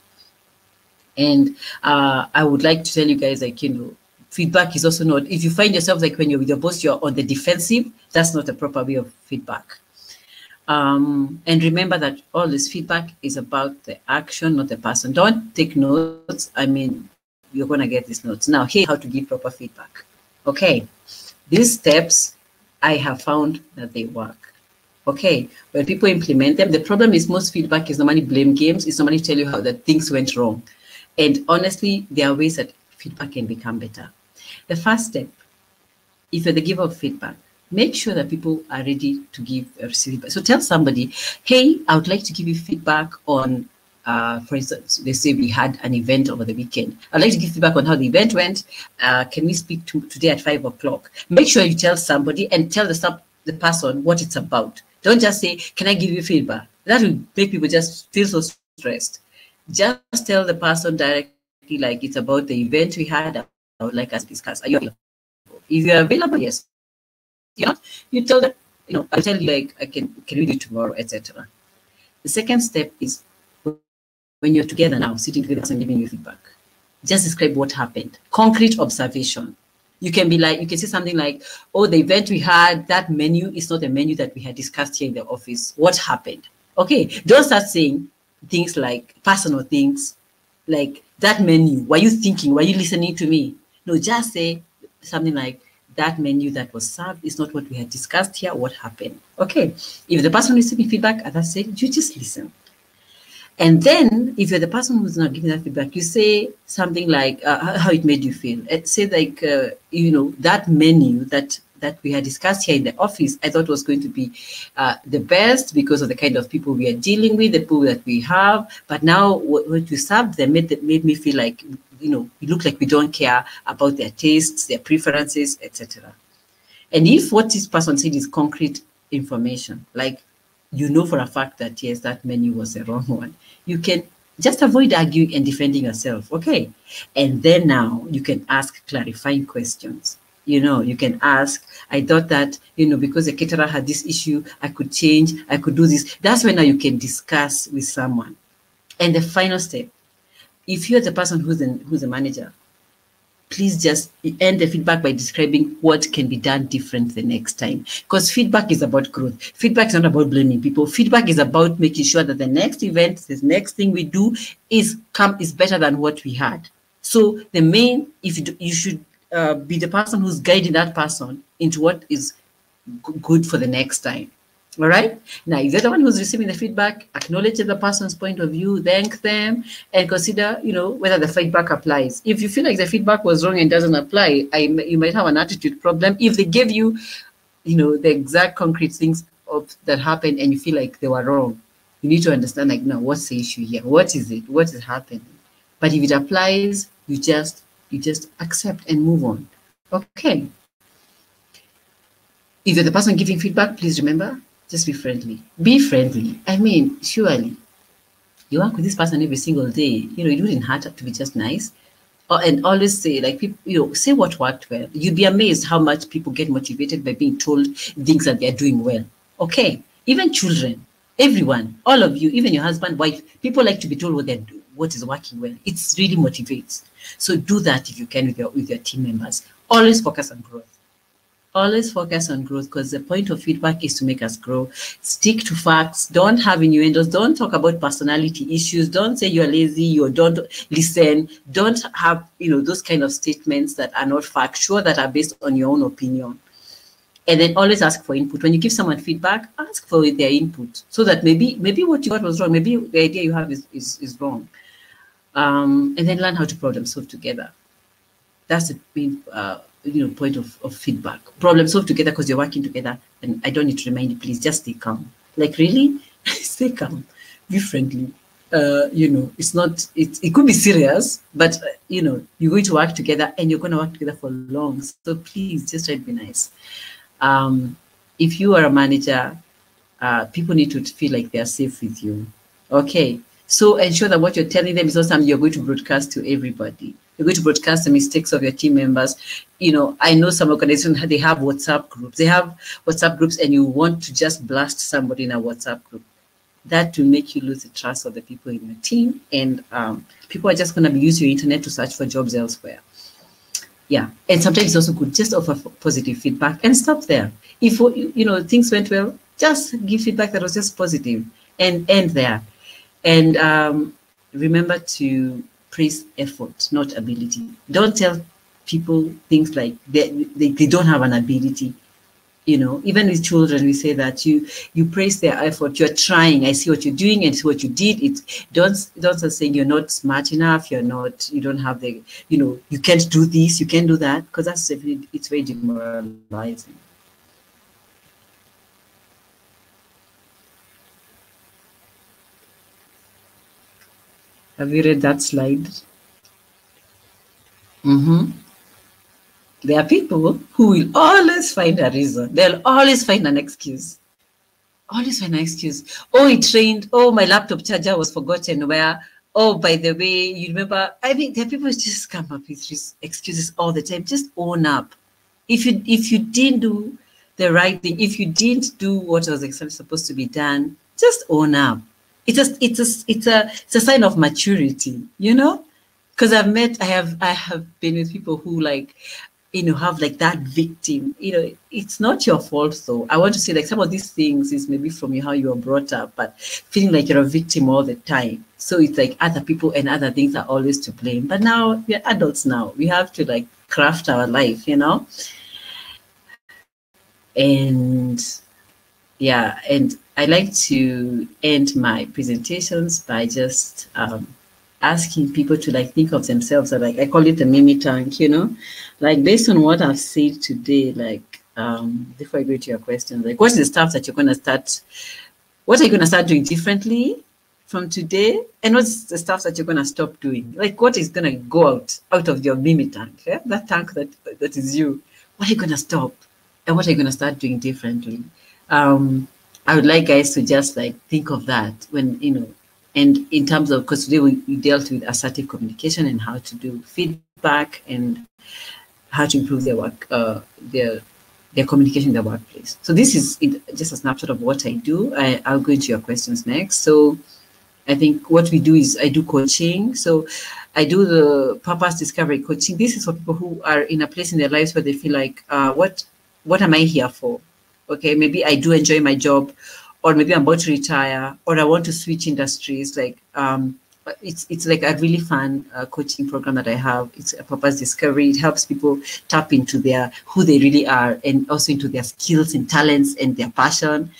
And uh, I would like to tell you guys, like, you know, feedback is also not, if you find yourself like when you're with your boss, you're on the defensive, that's not a proper way of feedback. Um, and remember that all this feedback is about the action, not the person. Don't take notes. I mean, you're going to get these notes. Now, here, how to give proper feedback. Okay, these steps, I have found that they work. Okay, when people implement them, the problem is most feedback is normally blame games. It's normally tell you how that things went wrong. And honestly, there are ways that feedback can become better. The first step, if you're the giver of feedback, make sure that people are ready to give a feedback. So tell somebody, hey, I would like to give you feedback on, uh, for instance, let's say we had an event over the weekend. I'd like to give feedback on how the event went. Uh, can we speak to, today at five o'clock? Make sure you tell somebody and tell the, sub, the person what it's about. Don't just say, can I give you feedback? That will make people just feel so stressed just tell the person directly, like it's about the event we had. I would like us to discuss. Are you available? If you're available, yes. You know, you tell them, you know, I'll tell you like I can can we do tomorrow, etc. The second step is when you're together now, sitting together and giving you feedback. Just describe what happened. Concrete observation. You can be like, you can say something like, oh, the event we had, that menu is not a menu that we had discussed here in the office. What happened? Okay, don't start saying, things like personal things, like that menu. Were you thinking? Were you listening to me? No, just say something like that menu that was served is not what we had discussed here. What happened? Okay. If the person is giving feedback at that stage, you just listen. And then, if you're the person who's not giving that feedback, you say something like uh, how it made you feel. Say like, uh, you know, that menu that that we had discussed here in the office, I thought was going to be uh, the best because of the kind of people we are dealing with, the people that we have. But now, what, what you served them made, made me feel like, you know, we look like we don't care about their tastes, their preferences, etc. And if what this person said is concrete information, like you know for a fact that yes, that menu was the wrong one, you can just avoid arguing and defending yourself. Okay. And then now you can ask clarifying questions you know, you can ask. I thought that, you know, because the caterer had this issue, I could change, I could do this. That's when now you can discuss with someone. And the final step, if you're the person who's the, who's the manager, please just end the feedback by describing what can be done different the next time. Because feedback is about growth. Feedback is not about blaming people. Feedback is about making sure that the next event, the next thing we do is come is better than what we had. So the main, if you, you should uh, be the person who's guiding that person into what is good for the next time. All right. Now, if you're the one who's receiving the feedback, acknowledge the person's point of view, thank them, and consider, you know, whether the feedback applies. If you feel like the feedback was wrong and doesn't apply, I, you might have an attitude problem. If they gave you, you know, the exact concrete things of, that happened and you feel like they were wrong, you need to understand, like, now, what's the issue here? What is it? What is happening? But if it applies, you just you just accept and move on. Okay. If you're the person giving feedback, please remember, just be friendly. Be friendly. I mean, surely you work with this person every single day. You know, it wouldn't hurt to be just nice. And always say, like, people, you know, say what worked well. You'd be amazed how much people get motivated by being told things that they're doing well. Okay. Even children, everyone, all of you, even your husband, wife, people like to be told what they're doing what is working well. It's really motivates. So do that if you can with your with your team members. Always focus on growth. Always focus on growth because the point of feedback is to make us grow. Stick to facts. Don't have innuendos. Don't talk about personality issues. Don't say you're lazy or don't listen. Don't have you know those kind of statements that are not factual that are based on your own opinion. and then always ask for input. When you give someone feedback, ask for their input so that maybe maybe what you got was wrong, maybe the idea you have is is, is wrong, um, and then learn how to problem solve together. That's the main uh, you know point of, of feedback. Problem solve together because you're working together, and I don't need to remind you. Please just stay calm. Like really, <laughs> stay calm, be friendly. Uh, you know, it's not, it, it could be serious, but, uh, you know, you're going to work together and you're going to work together for long. So please just try to be nice um, if you are a manager, uh, people need to feel like they're safe with you. Okay. So ensure that what you're telling them is not something you're going to broadcast to everybody. You're going to broadcast the mistakes of your team members. You know, I know some organizations they have WhatsApp groups. They have WhatsApp groups, and you want to just blast somebody in a WhatsApp group. That will make you lose the trust of the people in your team, and um, people are just going to use your internet to search for jobs elsewhere yeah and sometimes it's also good just offer positive feedback and stop there if you know things went well just give feedback that was just positive and end there and um, remember to praise effort not ability. Don't tell people things like they, they, they don't have an ability. You know even with children we say that you you praise their effort. You're trying. I see what you're doing. And see what you did. It don't don't say saying you're not smart enough. You're not you don't have the you know you can't do this you can't do that because that's it's very demoralizing have you read that slide mm-hmm there are people who will always find a reason. They'll always find an excuse. Always find an excuse. Oh, it rained. Oh, my laptop charger was forgotten where. Oh, by the way, you remember? I mean, there are people who just come up with excuses all the time. Just own up. If you if you didn't do the right thing, if you didn't do what was supposed to be done, just own up. It's a it's a it's a it's a sign of maturity, you know because I've met, I have, I have been with people who like, you know, have like that victim. You know, it's not your fault though. I want to say like some of these things is maybe from you how you were brought up, but feeling like you're a victim all the time. So it's like other people and other things are always to blame. But now we're adults now. We have to like craft our life, you know? And yeah, and I like to end my presentations by just um, asking people to like think of themselves like I call it a mini tank, you know, like based on what I've said today, like um, before I go to your questions, like what's the stuff that you're gonna start, what are you gonna start doing differently from today, and what's the stuff that you're gonna stop doing? Like what is gonna go out out of your mini tank, yeah? that tank that that is you. What are you gonna stop, and what are you gonna start doing differently? Um, I would like guys to just like think of that when you know and in terms of, because today we, we dealt with assertive communication and how to do feedback and how to improve their work, uh, their their communication in the workplace. So this is just a snapshot of what I do. I, I'll go into your questions next. So I think what we do is I do coaching. So I do the purpose discovery coaching. This is for people who are in a place in their lives where they feel like, uh, what what am I here for? Okay, maybe I do enjoy my job, or maybe I'm about to retire, or I want to switch industries. Like um, it's it's like a really fun uh, coaching program that I have. It's a purpose discovery. It helps people tap into their who they really are, and also into their skills and talents and their passion.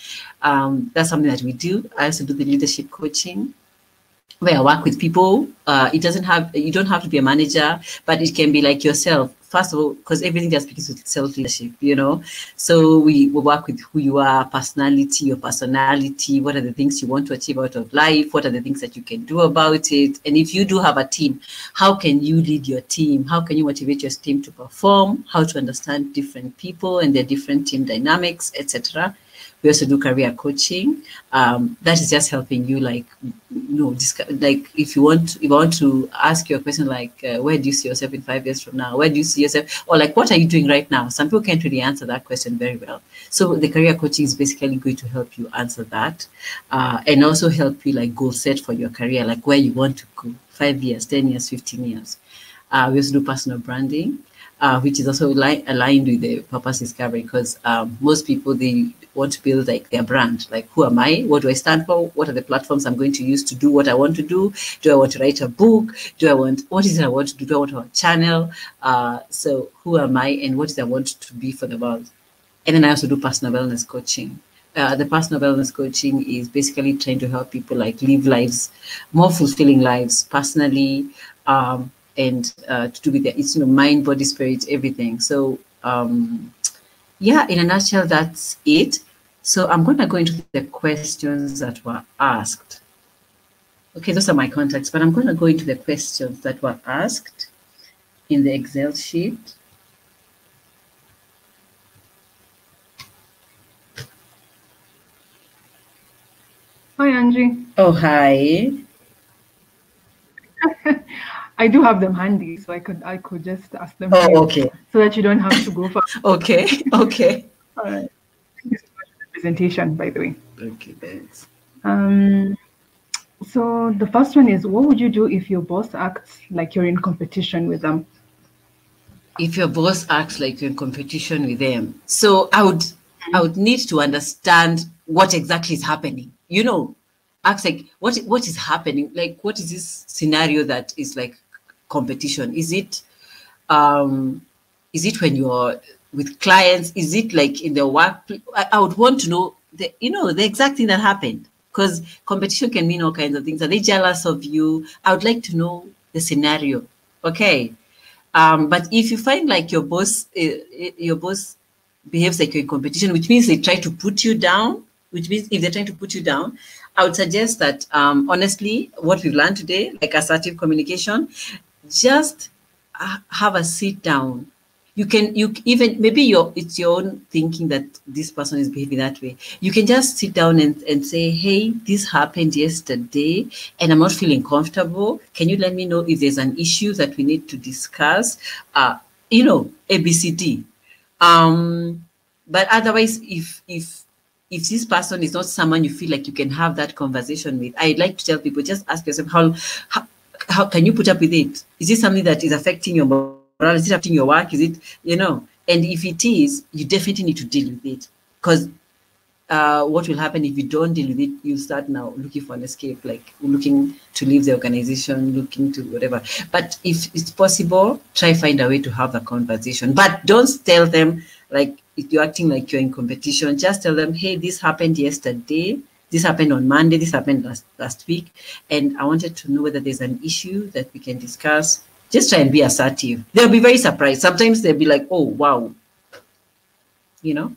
Um, that's something that we do. I also do the leadership coaching where I work with people. Uh, it doesn't have you don't have to be a manager, but it can be like yourself first of all, because everything just begins with self leadership, you know. So we, we work with who you are, personality, your personality, what are the things you want to achieve out of life, what are the things that you can do about it. And if you do have a team, how can you lead your team? How can you motivate your team to perform? How to understand different people and their different team dynamics, etc. We also do career coaching. Um, that is just helping you, like, you know, like if you want, if you want to ask you a question like, uh, where do you see yourself in five years from now? Where do you see yourself, or like, what are you doing right now? Some people can't really answer that question very well. So the career coaching is basically going to help you answer that, uh, and also help you like goal set for your career, like where you want to go, five years, ten years, fifteen years. Uh, we also do personal branding. Uh, which is also li- aligned with the purpose discovery because um, most people they want to build like their brand. Like who am i? What do i stand for? What are the platforms i'm going to use to do what i want to do? Do i want to write a book? Do i want what is it i want to do? Do i want to channel? Uh, so who am i and what is i want to be for the world? And then I also do personal wellness coaching. Uh, the personal wellness coaching is basically trying to help people like live lives, more fulfilling lives personally, um, and uh, to do with their, it's you know mind, body, spirit, everything. So um, yeah, in a nutshell, that's it. So I'm going to go into the questions that were asked. Okay, those are my contacts, but I'm going to go into the questions that were asked in the Excel sheet. Hi, Angie. Oh, hi. <laughs> I do have them handy, so I could I could just ask them. Oh, okay. So that you don't have to go for. <laughs> okay. Okay. All right. Presentation, by the way. Okay, thanks. Um. So the first one is, what would you do if your boss acts like you're in competition with them? If your boss acts like you're in competition with them, so I would I would need to understand what exactly is happening. You know, ask like what what is happening? Like what is this scenario that is like competition? Is it um is it when you're with clients? Is it like in the work? I, I would want to know the you know the exact thing that happened because competition can mean all kinds of things. Are they jealous of you? I would like to know the scenario. Okay. Um, but if you find like your boss, uh, your boss behaves like you're in competition, which means they try to put you down, which means if they're trying to put you down, I would suggest that um, honestly, what we've learned today, like assertive communication, just uh, have a sit down. You can you even maybe your it's your own thinking that this person is behaving that way. You can just sit down and, and say, hey, this happened yesterday and I'm not feeling comfortable. Can you let me know if there's an issue that we need to discuss? Uh, you know, ABCD. Um, but otherwise, if if if this person is not someone you feel like you can have that conversation with, I'd like to tell people just ask yourself how, how how can you put up with it? Is this something that is affecting your morale? Is it affecting your work? Is it, you know? And if it is, you definitely need to deal with it. Because uh, what will happen if you don't deal with it, you start now looking for an escape, like looking to leave the organization, looking to whatever. But if it's possible, try find a way to have a conversation. But don't tell them like if you're acting like you're in competition, just tell them, hey, this happened yesterday. This happened on Monday. This happened last, last week. And I wanted to know whether there's an issue that we can discuss. Just try and be assertive. They'll be very surprised. Sometimes they'll be like, oh, wow. You know,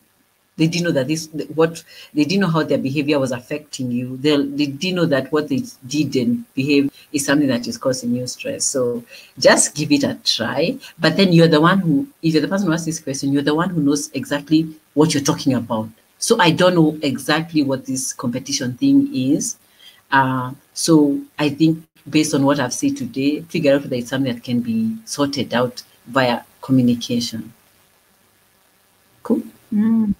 they didn't know that this, what, they didn't know how their behavior was affecting you. They'll, they didn't know that what they did and behave is something that is causing you stress. So just give it a try. But then you're the one who, if you're the person who asks this question, you're the one who knows exactly what you're talking about. So I don't know exactly what this competition thing is. Uh, so I think based on what I've said today, figure out whether it's something that can be sorted out via communication. Cool. Mm.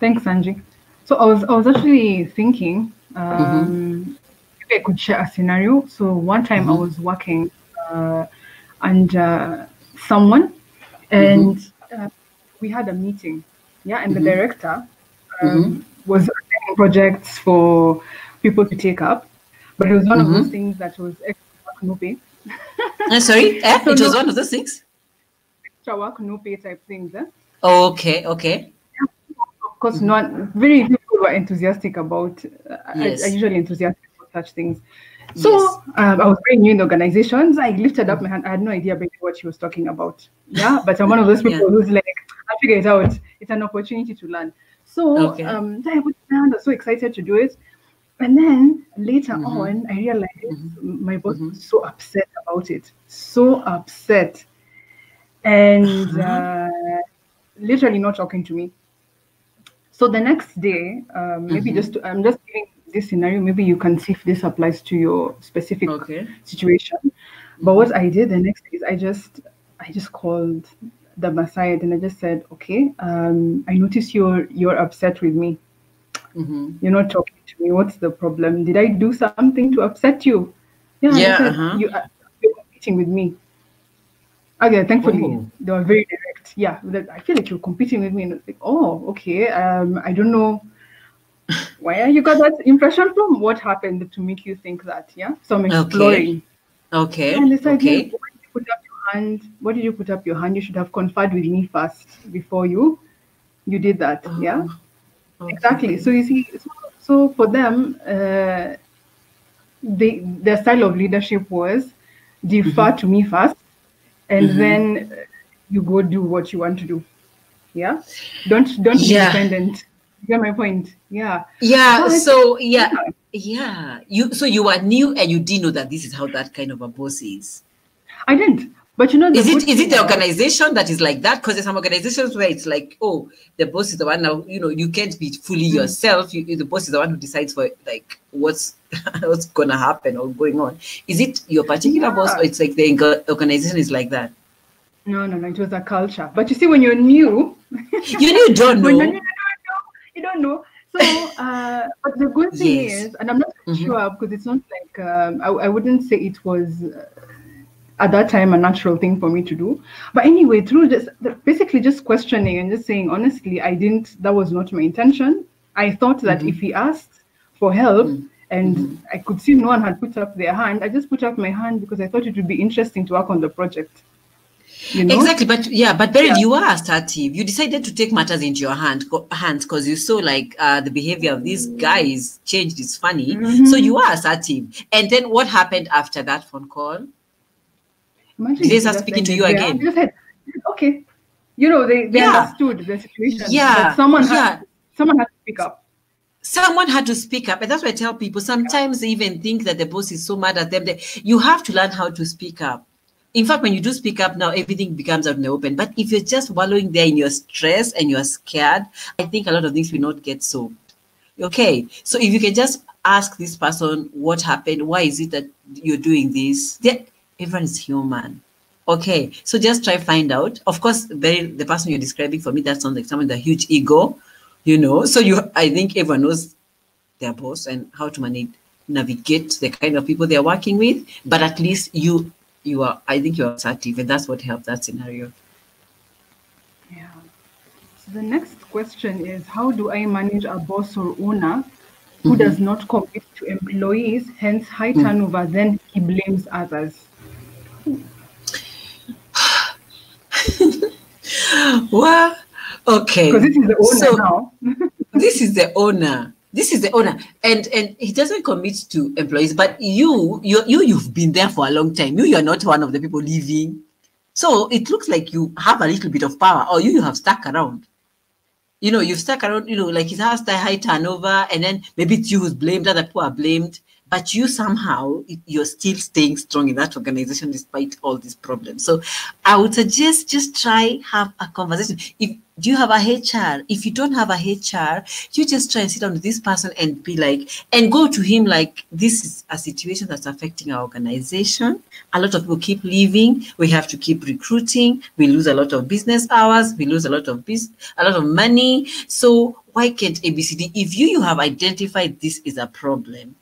Thanks, Angie. So I was I was actually thinking um, mm-hmm. maybe I could share a scenario. So one time mm-hmm. I was working uh, under someone, and mm-hmm. uh, we had a meeting. Yeah, and the mm-hmm. director um, mm-hmm. was projects for people to take up, but it was one of those things that was extra work, no pay. uh, sorry, <laughs> eh? so it was no, one of those things. Extra work, no pay type things. Eh? Oh, okay, okay of course, mm-hmm. not very people were enthusiastic about. Uh, yes. I, I usually enthusiastic for such things. So yes. um, I was very new in the organizations. I lifted up my hand. I had no idea what she was talking about. Yeah, but I'm one of those <laughs> people yeah. who's like, I figure it out. It's an opportunity to learn. So okay. um, I put my. I was so excited to do it. And then later mm-hmm. on, I realized mm-hmm. my boss mm-hmm. was so upset about it. So upset. And uh, literally not talking to me. So the next day, um, maybe mm-hmm. just to, I'm just giving this scenario. Maybe you can see if this applies to your specific okay. situation. Mm-hmm. But what I did the next day is I just I just called the aside and I just said, okay, um, I notice you're you're upset with me. Mm-hmm. You're not talking to me. What's the problem? Did I do something to upset you? Yeah, yeah said, uh-huh. you, you're competing with me. Okay, thankfully oh. they were very direct. Yeah, I feel like you're competing with me, and it's like, oh, okay. Um, I don't know where you got that impression from. What happened to make you think that? Yeah, so I'm exploring. Okay. And it's like, okay. why did you put up your hand? Why did you put up your hand? You should have conferred with me first before you you did that. Oh, yeah, okay. Exactly. So you see, so, so for them, uh, they their style of leadership was defer mm-hmm. to me first, and mm-hmm. then you go do what you want to do. Yeah, don't don't be yeah. dependent. You get my point? Yeah. Yeah. So, so yeah, yeah, yeah. You so you are new and you didn't know that this is how that kind of a boss is. I didn't. But you know, is it is it the organization that is like that? Because there's some organizations where it's like, oh, the boss is the one now. You know, you can't be fully mm-hmm. yourself. You, the boss is the one who decides for like what's <laughs> what's gonna happen or going on. Is it your particular yeah. boss, or it's like the organization is like that? No, no, no. It was a culture. But you see, when you're new, <laughs> you <laughs> new don't know. you, you don't know. So, uh, but the good thing yes. is, and I'm not mm-hmm. sure because it's not like um, I, I wouldn't say it was. Uh, at that time a natural thing for me to do but anyway through just basically just questioning and just saying honestly i didn't that was not my intention i thought that mm-hmm. if he asked for help mm-hmm. and mm-hmm. i could see no one had put up their hand i just put up my hand because i thought it would be interesting to work on the project you know? Exactly, but yeah, but Beryl, yeah. you are assertive. You decided to take matters into your hand hands because you saw like uh, the behavior of these guys changed. It's funny, mm-hmm. so you are assertive. And then what happened after that phone call? Imagine they start speaking to you again. Said, okay, you know, they, they yeah. understood the situation. Yeah, someone yeah. had someone had to speak up. Someone had to speak up, and that's why I tell people. Sometimes they even think that the boss is so mad at them. That you have to learn how to speak up. In fact, when you do speak up now, everything becomes out in the open. But if you're just wallowing there in your stress and you're scared, I think a lot of things will not get solved. Okay, so if you can just ask this person what happened, why is it that you're doing this? Everyone is human. Okay, so just try to find out. Of course, very the person you're describing for me that sounds like someone with a huge ego, you know. So you, I think everyone knows their boss and how to manage navigate the kind of people they're working with. But at least you, you are. I think you're assertive, and that's what helped that scenario. Yeah. So the next question is, how do I manage a boss or owner who mm-hmm. does not commit to employees, hence high mm. turnover? Mm-hmm. Then he blames others. <laughs> well, okay. Because this is the owner so, <laughs> this is the owner. This is the owner, and and he doesn't commit to employees. But you, you, you, you've been there for a long time. You, you're not one of the people leaving. So it looks like you have a little bit of power, or you, you have stuck around. You know, you've stuck around. You know, like has the high turnover, and then maybe it's you who's blamed, other people are blamed but you somehow you're still staying strong in that organization despite all these problems. So i would suggest just try have a conversation. If do you have a hr if you don't have a hr you just try and sit down with this person and be like and go to him like this is a situation that's affecting our organization. A lot of people keep leaving. We have to keep recruiting. We lose a lot of business hours. We lose a lot of business a lot of money. So why can't abcd if you you have identified this is a problem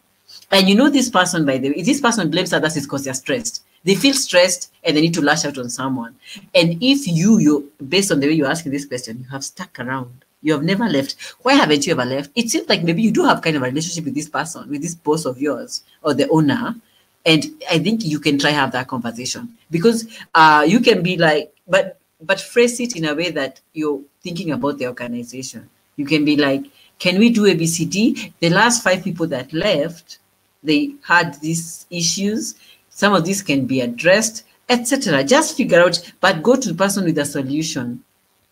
and you know this person, by the way, this person blames others is because they're stressed. They feel stressed and they need to lash out on someone. And if you, you based on the way you're asking this question, you have stuck around. You have never left. Why haven't you ever left? It seems like maybe you do have kind of a relationship with this person, with this boss of yours or the owner. And I think you can try have that conversation because uh, you can be like, but but phrase it in a way that you're thinking about the organization. You can be like, can we do ABCD? The last five people that left, they had these issues. Some of these can be addressed, etc. Just figure out, but go to the person with a solution.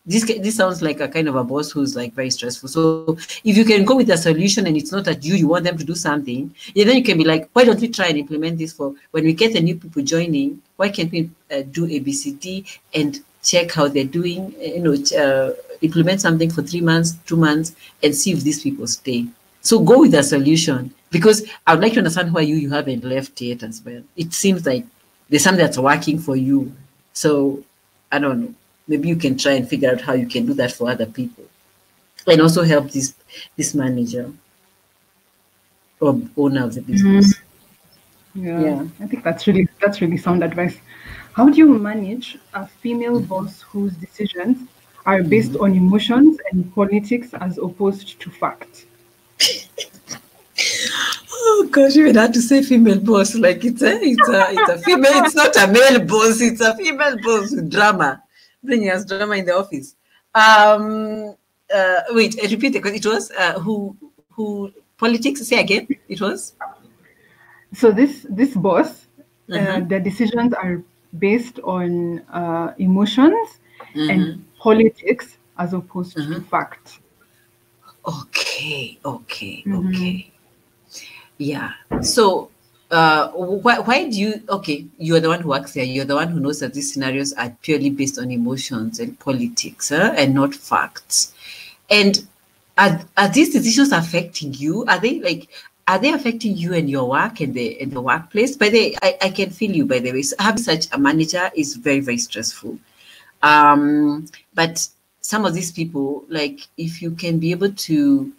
This this sounds like a kind of a boss who's like very stressful. So if you can go with a solution and it's not that you you want them to do something, yeah, then you can be like, why don't we try and implement this for when we get the new people joining? Why can't we uh, do ABCD and check how they're doing? You know, uh, implement something for three months, two months, and see if these people stay. So go with a solution because I would like to understand why you you haven't left yet as well. It seems like there's something that's working for you. So I don't know. Maybe you can try and figure out how you can do that for other people, and also help this this manager or owner of the business. Mm-hmm. Yeah, yeah, I think that's really that's really sound advice. How do you manage a female boss whose decisions are based mm-hmm. on emotions and politics as opposed to fact? Oh gosh, you had to say female boss. Like it's a it's a it's a female, it's not a male boss, it's a female boss with drama. Bringing us drama in the office. Um uh, wait, repeat it. Because it was uh, who who politics. Say again. It was. So this this boss, uh, mm-hmm. the decisions are based on uh, emotions mm-hmm. and politics as opposed mm-hmm. to fact. Okay, okay, mm-hmm. okay. Yeah. So uh, why, why do you okay you're the one who works there. You're the one who knows that these scenarios are purely based on emotions and politics and not facts. And are, are these decisions affecting you? Are they like are they affecting you and your work and the in the workplace? By the I, I can feel you by the way. So having such a manager is very very stressful. Um but some of these people like if you can be able to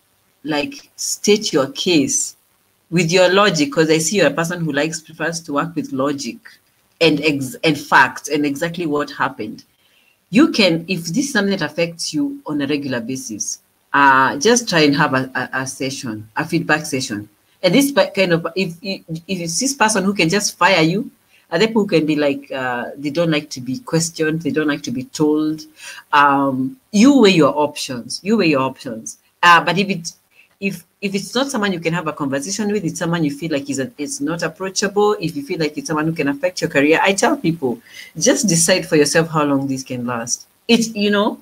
like state your case with your logic, because I see you're a person who likes prefers to work with logic and ex- and facts and exactly what happened. You can, if this is something that affects you on a regular basis, uh, just try and have a, a, a session, a feedback session. And this kind of, if, if it's this person who can just fire you, other people can be like, uh, they don't like to be questioned, they don't like to be told. Um, you weigh your options, you weigh your options. Uh, but if it if if it's not someone you can have a conversation with, it's someone you feel like is it's not approachable. If you feel like it's someone who can affect your career, I tell people just decide for yourself how long this can last. It's you know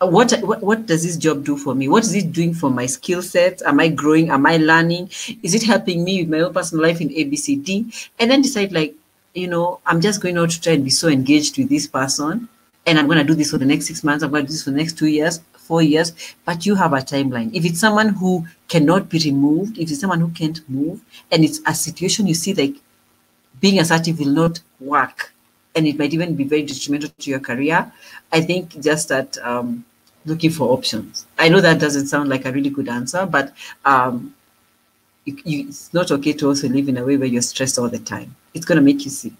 what, what what does this job do for me? What is it doing for my skill set? Am I growing? Am I learning? Is it helping me with my own personal life in ABCD? And then decide like you know I'm just going out to try and be so engaged with this person and I'm going to do this for the next six months. I'm going to do this for the next two years four years, but you have a timeline. If it's someone who cannot be removed, if it's someone who can't move, and it's a situation you see like being assertive will not work, and it might even be very detrimental to your career, I think just that um, looking for options. I know that doesn't sound like a really good answer, but um, you, you, it's not okay to also live in a way where you're stressed all the time. It's going to make you sick.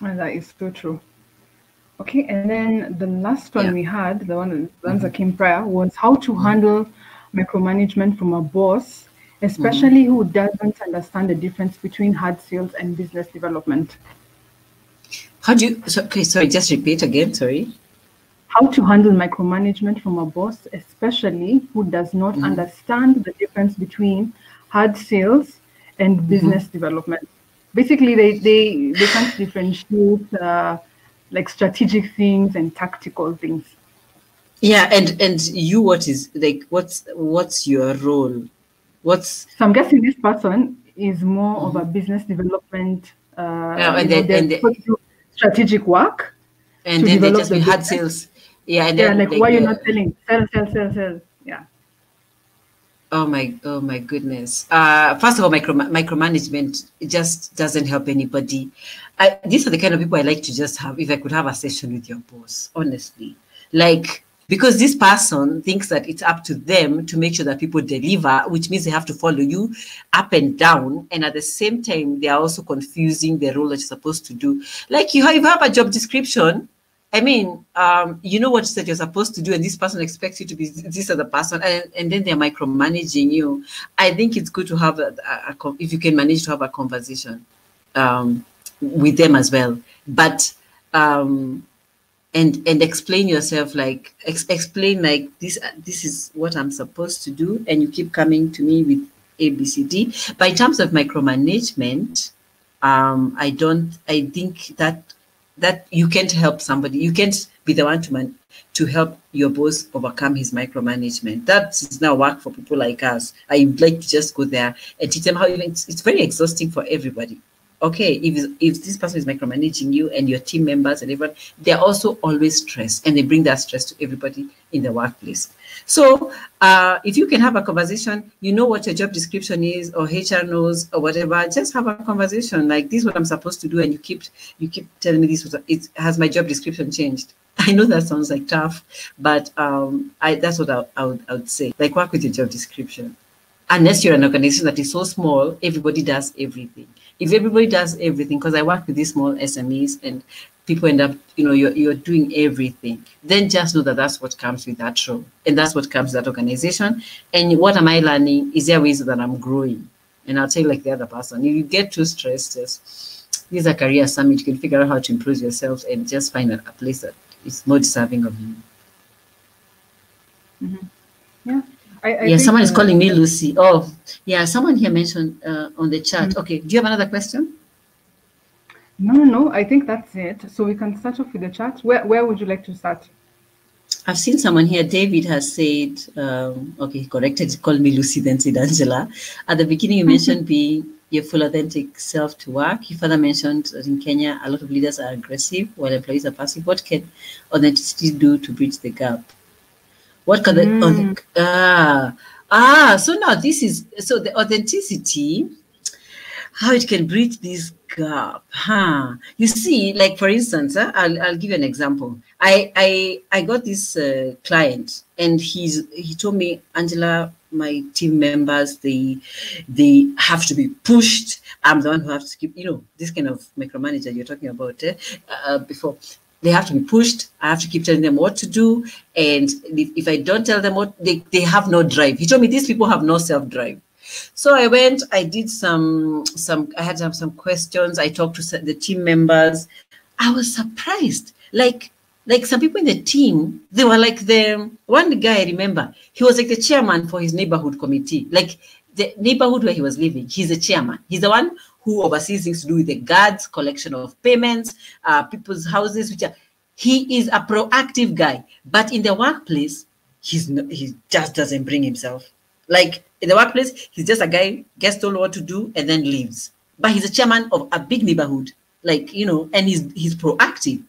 And that is so true. Okay, and then the last one yeah. we had, the one, the ones mm-hmm. that came prior, was how to mm-hmm. handle micromanagement from a boss, especially mm-hmm. who doesn't understand the difference between hard sales and business development. How do you, so, okay, sorry, just repeat again, sorry. How to handle micromanagement from a boss, especially who does not mm-hmm. understand the difference between hard sales and mm-hmm. business development. Basically, they, they, they can't differentiate. Uh, like strategic things and tactical things. Yeah, and and you, what is like what's what's your role? What's so I'm guessing this person is more mm-hmm. of a mm-hmm. business development. Uh, yeah, and then, and then strategic work. And then they just the hard sales. Yeah, and yeah, then, like, like why you're not selling? Sell, sell, sell, sell. Yeah. Oh my, oh my goodness. Uh, first of all, micro micromanagement just doesn't help anybody. I, these are the kind of people I like to just have. If I could have a session with your boss, honestly, like because this person thinks that it's up to them to make sure that people deliver, which means they have to follow you up and down, and at the same time they are also confusing the role that you're supposed to do. Like you have, a job description, I mean, um, you know what that you're supposed to do, and this person expects you to be this other person, and, and then they're micromanaging you. I think it's good to have a, a, a if you can manage to have a conversation um, with them as well, but um, and and explain yourself like ex- explain like this this is what I'm supposed to do, and you keep coming to me with A B C D. But in terms of micromanagement, um, I don't. I think that that you can't help somebody. You can't be the one to man to help your boss overcome his micromanagement. That is now work for people like us. I would like to just go there and teach them how it's, it's very exhausting for everybody. Okay, if if this person is micromanaging you and your team members and everyone, they're also always stressed and they bring that stress to everybody in the workplace. So uh, if you can have a conversation, you know what your job description is, or HR knows, or whatever. Just have a conversation like this: is what I'm supposed to do, and you keep you keep telling me this. it has my job description changed? <laughs> I know that sounds like tough, but um, I that's what I, I, would I would say. Like work with your job description. Unless you're an organization that is so small, everybody does everything. If everybody does everything, because I work with these small SMEs and people end up, you know, you're, you're doing everything, then just know that that's what comes with that role. And that's what comes with that organization. And what am I learning? Is there ways that I'm growing? And I'll tell you like the other person, if you get too stressed, just this is a career summit. You can figure out how to improve yourself and just find a, place that is more deserving of you. Mm-hmm. Yeah. I, I yeah, someone is calling me Lucy. Oh, yeah, someone here mentioned uh, on the chat. Mm-hmm. Okay, do you have another question? No, no, no. I think that's it. So we can start off with the chat. Where, where would you like to start? I've seen someone here. David has said, um, okay, corrected, called me Lucy, then said Angela. At the beginning, you mentioned <laughs> being your full authentic self to work. You further mentioned that in Kenya, a lot of leaders are aggressive while employees are passive. What can authenticity do to bridge the gap? What can mm. the, ah, ah, so now this is, so the authenticity, how it can bridge this gap, huh? You see, like for instance, huh, I'll, I'll give you an example. I, I, I got this uh, client and he's, he told me, Angela, my team members, they, they have to be pushed. I'm the one who has to keep, you know, this kind of micromanager you're talking about eh, uh, before they have to be pushed. I have to keep telling them what to do. And if I don't tell them what, they, they have no drive. He told me these people have no self-drive. So I went, I did some, some, I had some, some questions. I talked to the team members. I was surprised. Like, like some people in the team, they were like the one guy I remember, he was like the chairman for his neighborhood committee. Like the neighborhood where he was living, he's a chairman. He's the one who oversees things to do with the guards, collection of payments, uh, people's houses, which are, he is a proactive guy. But in the workplace, he's not, he just doesn't bring himself. Like in the workplace, he's just a guy, gets told what to do and then leaves. But he's a chairman of a big neighborhood, like, you know, and he's, he's proactive.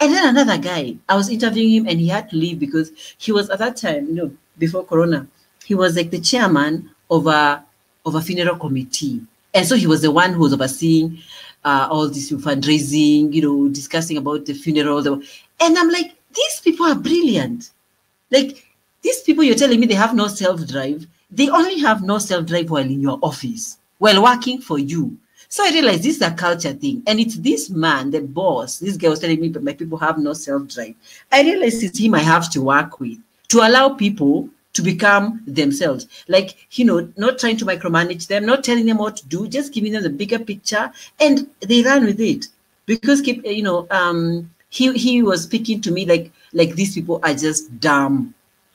And then another guy, I was interviewing him and he had to leave because he was at that time, you know, before Corona, he was like the chairman of a, of a funeral committee and so he was the one who was overseeing uh, all this fundraising, you know, discussing about the funeral. And I'm like, these people are brilliant. Like, these people you're telling me they have no self drive, they only have no self drive while in your office, while working for you. So I realized this is a culture thing. And it's this man, the boss, this guy was telling me, but my people have no self drive. I realized it's him I have to work with to allow people to become themselves. Like, you know, not trying to micromanage them, not telling them what to do, just giving them the bigger picture and they run with it. Because you know, um he he was speaking to me like like these people are just dumb,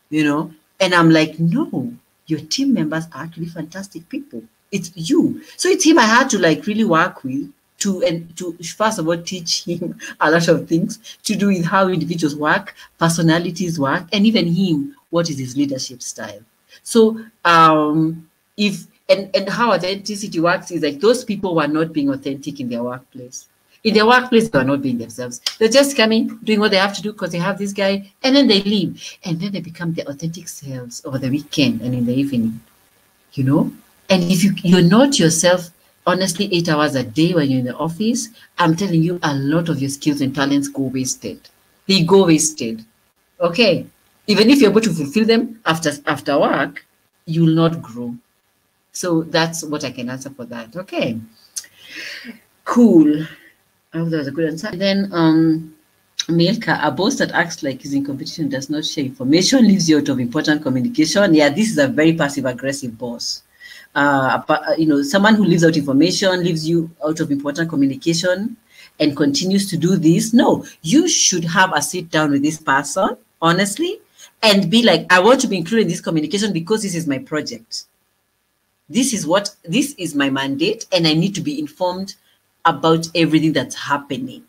you know. And I'm like, no, your team members are actually fantastic people. It's you. So it's him I had to like really work with to and to first of all teach him <laughs> a lot of things to do with how individuals work, personalities work, and even him what is his leadership style. So um, if and, and how authenticity works is like those people were not being authentic in their workplace. In their workplace, they are not being themselves. They're just coming, doing what they have to do because they have this guy, and then they leave. And then they become their authentic selves over the weekend and in the evening. You know? And if you, you're not yourself, honestly, eight hours a day when you're in the office, I'm telling you, a lot of your skills and talents go wasted. They go wasted. Okay even if you're able to fulfill them after after work, you will not grow. So that's what I can answer for that. Okay. Cool. I hope that was a good answer. Then um Milka, a boss that acts like he's in competition does not share information, leaves you out of important communication. Yeah, this is a very passive aggressive boss. Uh, you know, someone who leaves out information, leaves you out of important communication and continues to do this. No, you should have a sit down with this person, honestly, and be like, I want to be included in this communication because this is my project. This is what, this is my mandate, and I need to be informed about everything that's happening.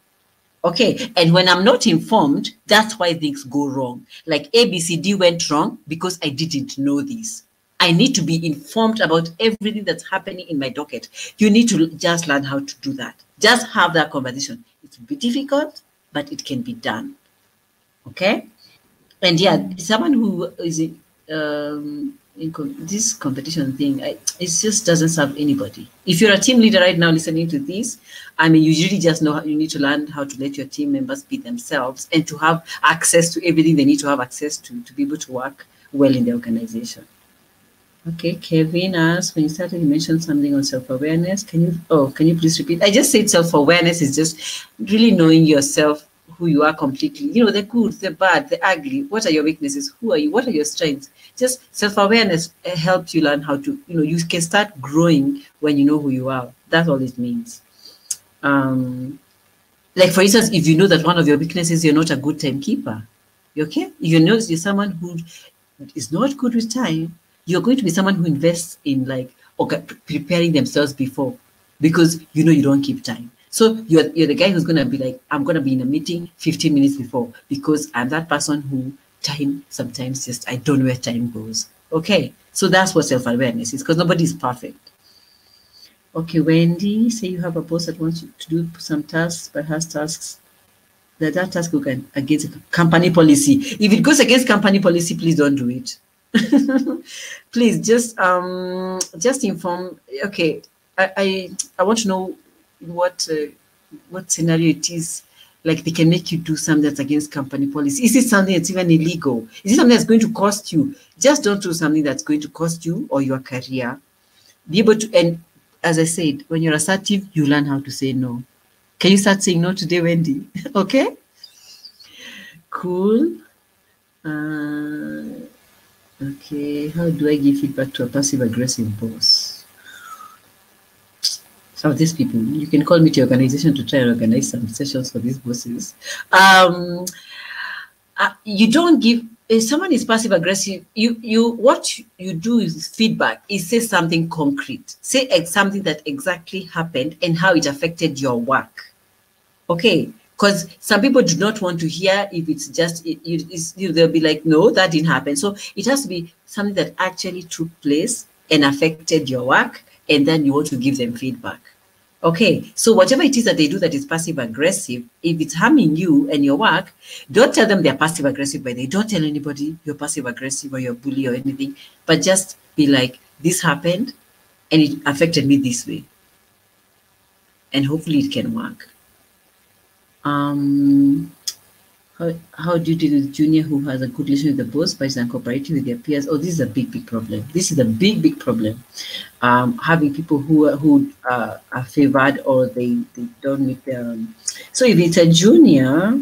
Okay. And when I'm not informed, that's why things go wrong. Like ABCD went wrong because I didn't know this. I need to be informed about everything that's happening in my docket. You need to just learn how to do that. Just have that conversation. It's a bit difficult, but it can be done. Okay and yeah, someone who is um, in com- this competition thing, I, it just doesn't serve anybody. If you're a team leader right now listening to this, I mean, you usually just know you need to learn how to let your team members be themselves and to have access to everything they need to have access to to be able to work well in the organization. Okay, Kevin asked when you started, you mentioned something on self-awareness. Can you, oh, can you please repeat? I just said self-awareness is just really knowing yourself who you are completely. You know, the good, the bad, the ugly. What are your weaknesses? Who are you? What are your strengths? Just self awareness eh, helps you learn how to, you know, you can start growing when you know who you are. That's all it means. Um, like, for instance, if you know that one of your weaknesses, you're not a good timekeeper, you okay? You know you're someone who is not good with time, you're going to be someone who invests in like okay, preparing themselves before because you know you don't keep time. So you're, you're the guy who's going to be like, I'm going to be in a meeting 15 minutes before because I'm that person who time sometimes just, I don't know where time goes. Okay. So that's what self-awareness is because nobody is perfect. Okay, Wendy, say you have a boss that wants you to do some tasks, but has tasks that that task will go against company policy. If it goes against company policy, please don't do it. <laughs> please just um just inform. Okay, I I, I want to know what uh, what scenario it is like they can make you do something that's against company policy. Is it something that's even illegal? Is it something that's going to cost you? Just don't do something that's going to cost you or your career. Be able to and as i said when you're assertive you learn how to say no. Can you start saying no today wendy? <laughs> Okay? Cool. Uh, okay. How do i give feedback to a passive aggressive boss some of these people. You can call me to your organization to try and organize some sessions for these bosses. Um, uh, you don't give if someone is passive aggressive you you what you do is feedback is say something concrete say something that exactly happened and how it affected your work okay because some people do not want to hear if it's just it, it's, you, they'll be like no that didn't happen so it has to be something that actually took place and affected your work and then you want to give them feedback. Okay, so whatever it is that they do that is passive aggressive, if it's harming you and your work, don't tell them they're passive aggressive, but they don't tell anybody you're passive aggressive or you're bully or anything, but just be like, this happened and it affected me this way. And hopefully it can work. Um, how, do you deal with junior who has a good relation with the boss but is not cooperating with their peers? Oh, this is a big, big problem. This is a big, big problem. Um, having people who who uh, are favored or they, they don't meet their. Um, so if it's a junior,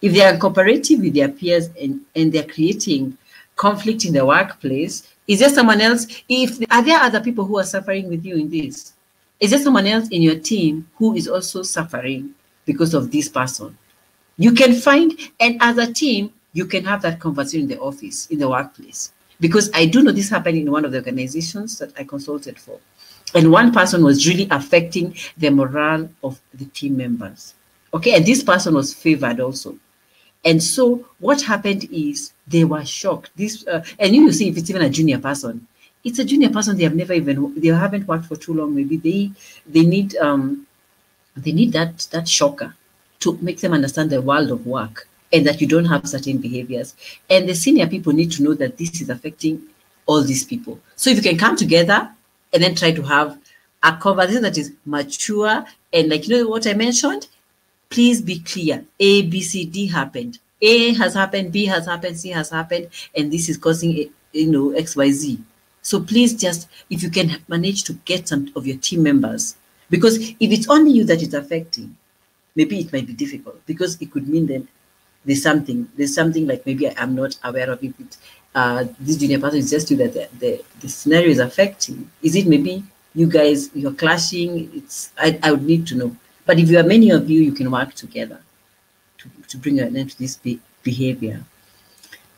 if they are cooperative with their peers and, and they're creating conflict in the workplace, is there someone else? If are there other people who are suffering with you in this? Is there someone else in your team who is also suffering because of this person? You can find, and as a team, you can have that conversation in the office, in the workplace. Because I do know this happened in one of the organizations that I consulted for. And one person was really affecting the morale of the team members. Okay, and this person was favored also. And so what happened is they were shocked. This uh, and you see if it's even a junior person, it's a junior person they have never even they haven't worked for too long. Maybe they they need um they need that that shocker to make them understand the world of work and that you don't have certain behaviors. And the senior people need to know that this is affecting all these people. So if you can come together and then try to have a conversation that is mature and like you know what I mentioned, please be clear. A, B, C, D happened. A has happened, B has happened, C has happened, and this is causing a, you know X, Y, Z. So please just if you can manage to get some of your team members, because if it's only you that it's affecting, maybe it might be difficult because it could mean that there's something, there's something like maybe I'm not aware of it. Uh, this junior person is just you that the, the, the scenario is affecting. Is it maybe you guys, you're clashing? It's I, I would need to know. But if you are many of you, you can work together to, to bring an end to this be behavior.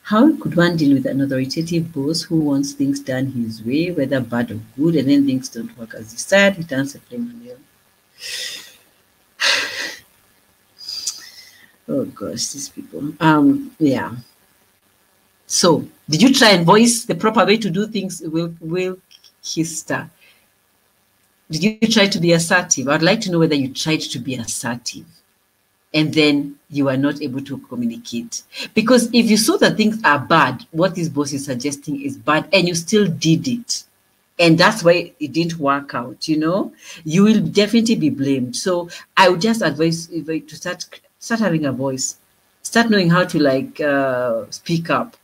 How could one deal with an authoritative boss who wants things done his way, whether bad or good, and then things don't work as desired, returns a flame on Oh gosh, these people. Um, yeah. So, did you try and voice the proper way to do things? Will Will Hister? Did you try to be assertive? I'd like to know whether you tried to be assertive, and then you are not able to communicate. Because if you saw that things are bad, what this boss is suggesting is bad, and you still did it, and that's why it didn't work out. You know, you will definitely be blamed. So I would just advise you to start start having a voice. Start knowing how to like uh, speak up.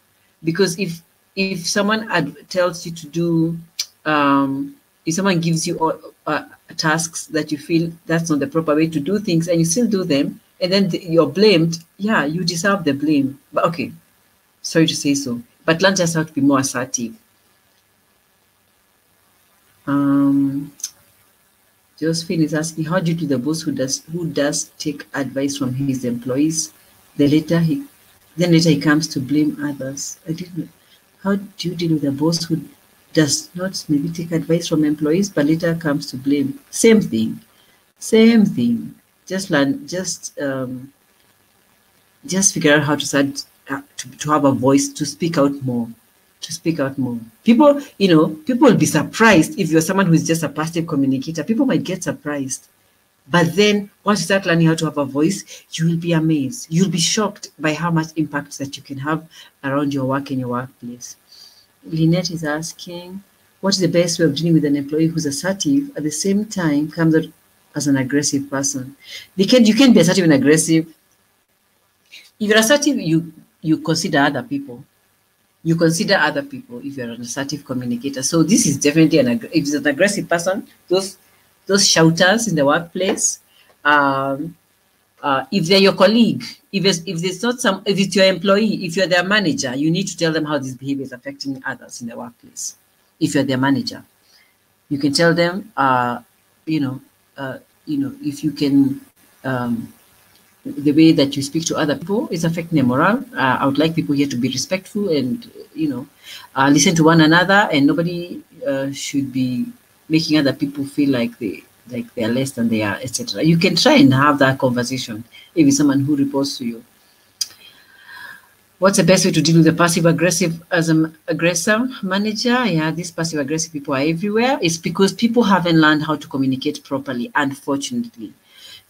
Because if if someone ad- tells you to do um, if someone gives you uh, tasks that you feel that's not the proper way to do things and you still do them and then the, you're blamed yeah you deserve the blame. But okay sorry to say so. But learn just how to be more assertive. Um, Josephine is asking, how do you do the boss who does who does take advice from his employees? The later he then later he comes to blame others. I didn't How do you deal with a boss who does not maybe take advice from employees, but later comes to blame? Same thing, same thing. Just learn, just um, just figure out how to start uh, to, to have a voice to speak out more to speak out more. People, you know, people will be surprised if you're someone who is just a passive communicator. People might get surprised. But then once you start learning how to have a voice, you will be amazed. You'll be shocked by how much impact that you can have around your work in your workplace. Lynette is asking, what is the best way of dealing with an employee who's assertive at the same time comes out as an aggressive person? They can, you can be assertive and aggressive. If you're assertive, you, you consider other people you consider other people if you're an assertive communicator. So this is definitely an if it's an aggressive person, those those shouters in the workplace. Um, uh, if they're your colleague, if it's, if it's not some, if it's your employee, if you're their manager, you need to tell them how this behavior is affecting others in the workplace. If you're their manager, you can tell them, uh, you know, uh, you know, if you can um, the way that you speak to other people is affecting their morale. Uh, I would like people here to be respectful and, you know, uh, listen to one another, and nobody uh, should be making other people feel like they like they are less than they are, etc. You can try and have that conversation if it's someone who reports to you. What's the best way to deal with the passive aggressive as an aggressor manager? Yeah, these passive aggressive people are everywhere. It's because people haven't learned how to communicate properly, unfortunately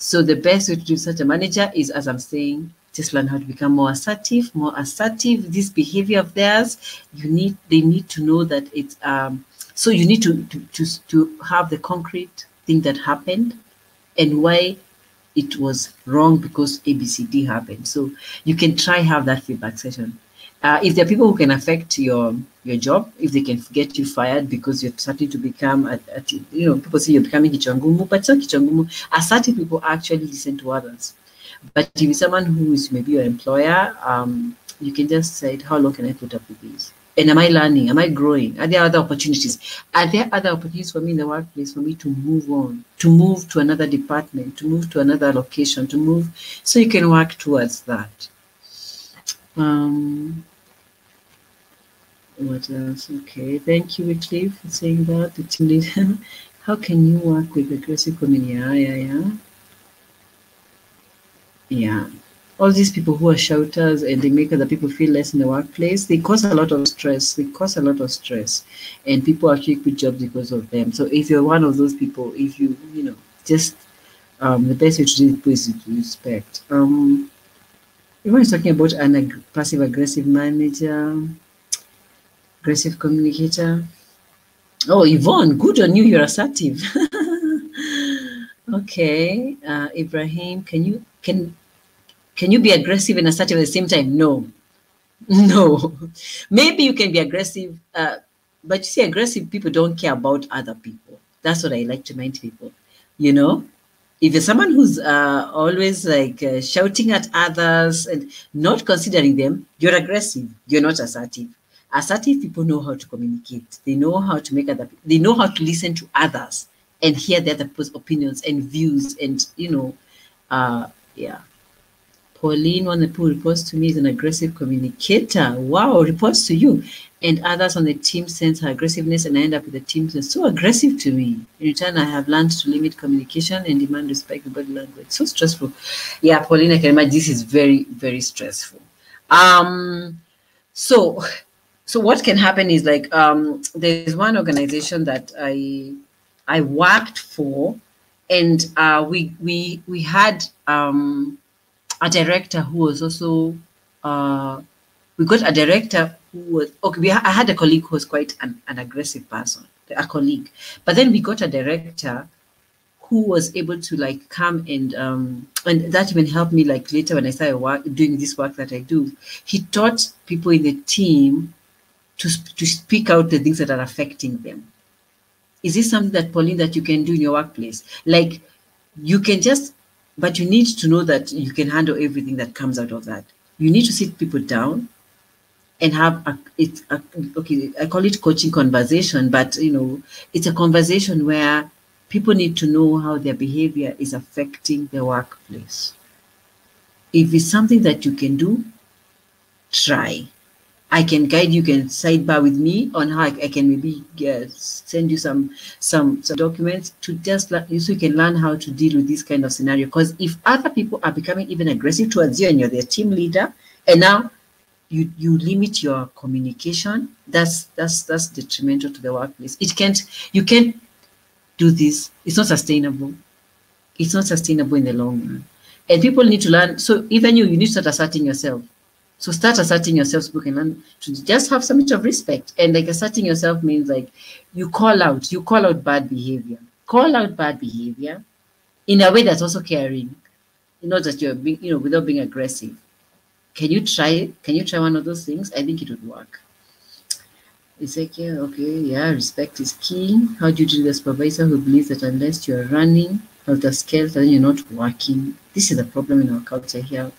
so the best way to do such a manager is, as I'm saying, just learn how to become more assertive, more assertive. This behavior of theirs, you need, they need to know that it's, um, so you need to, to, to, to have the concrete thing that happened and why it was wrong because ABCD happened. So you can try have that feedback session. Uh, if there are people who can affect your your job, if they can get you fired because you're starting to become, a, a, you know, people say you're becoming kichangumu, but it's not kichangumu. Assertive people actually listen to others. But if you're someone who is maybe your employer, um, you can just say, how long can I put up with this? And am I learning? Am I growing? Are there other opportunities? Are there other opportunities for me in the workplace for me to move on, to move to another department, to move to another location, to move so you can work towards that? Um, what else? Okay, thank you, Wycliffe, for saying that. The. <laughs> How can you work with aggressive community? Yeah, yeah, yeah. Yeah. All these people who are shouters and they make other people feel less in the workplace, they cause a lot of stress. They cause a lot of stress. And people actually quit jobs because of them. So if you're one of those people, if you, you know, just um, the best way to do it is to respect. Um, everyone is talking about an ag passive aggressive manager aggressive communicator. Oh, Yvonne, good on you. You're assertive. <laughs> okay, uh, Ibrahim, can you can can you be aggressive and assertive at the same time? No, <laughs> no. Maybe you can be aggressive, uh, but you see, aggressive people don't care about other people. That's what I like to remind people. You know, if you're someone who's uh, always like uh, shouting at others and not considering them, you're aggressive. You're not assertive assertive people know how to communicate. They know how to make other. They know how to listen to others and hear the other people's opinions and views. And you know, uh, yeah. Pauline, one of the people reports to me, is an aggressive communicator. Wow, reports to you. And others on the team sense her aggressiveness, and I end up with the team that's so aggressive to me. In return, I have learned to limit communication and demand respect for body language. So stressful. Yeah, Pauline, I can imagine this is very, very stressful. Um, so so what can happen is like um, there's one organization that I I worked for, and uh, we we we had um, a director who was also uh, we got a director who was okay. We, I had a colleague who was quite an, an aggressive person, a colleague, but then we got a director who was able to like come and um, and that even helped me like later when I started work, doing this work that I do. He taught people in the team to, to speak out the things that are affecting them. Is this something that, Pauline, that you can do in your workplace? Like you can just, but you need to know that you can handle everything that comes out of that. You need to sit people down and have a, it's a, okay, I call it coaching conversation, but you know, it's a conversation where people need to know how their behavior is affecting the workplace. If it's something that you can do, try I can guide you, can sidebar with me on how I, I can maybe get, send you some, some some documents to just so you can learn how to deal with this kind of scenario. Because if other people are becoming even aggressive towards you and you're their team leader, and now you you limit your communication, that's that's that's detrimental to the workplace. It can't you can't do this. It's not sustainable. It's not sustainable in the long run. And people need to learn. So even you, you need to start asserting yourself so start asserting yourself so and to just have some bit of respect. And like asserting yourself means like you call out, you call out bad behavior. Call out bad behavior in a way that's also caring. Not that you're being, you know, without being aggressive. Can you try? Can you try one of those things? I think it would work. Ezekiel, okay, yeah, respect is key. How do you deal with a supervisor who believes that unless you're running out the scale, then you're not working? This is a problem in our culture here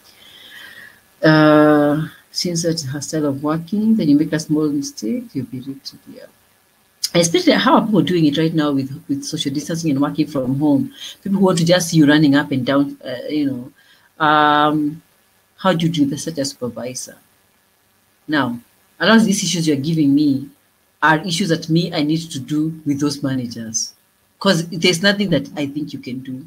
uh, since that's her style of working, then you make a small mistake, you'll be rejected. Yeah. Especially how are people doing it right now with, with social distancing and working from home? People who want to just see you running up and down, uh, you know. Um, how do you do this such a supervisor? Now, a lot of these issues you're giving me are issues that me I need to do with those managers. Because there's nothing that I think you can do.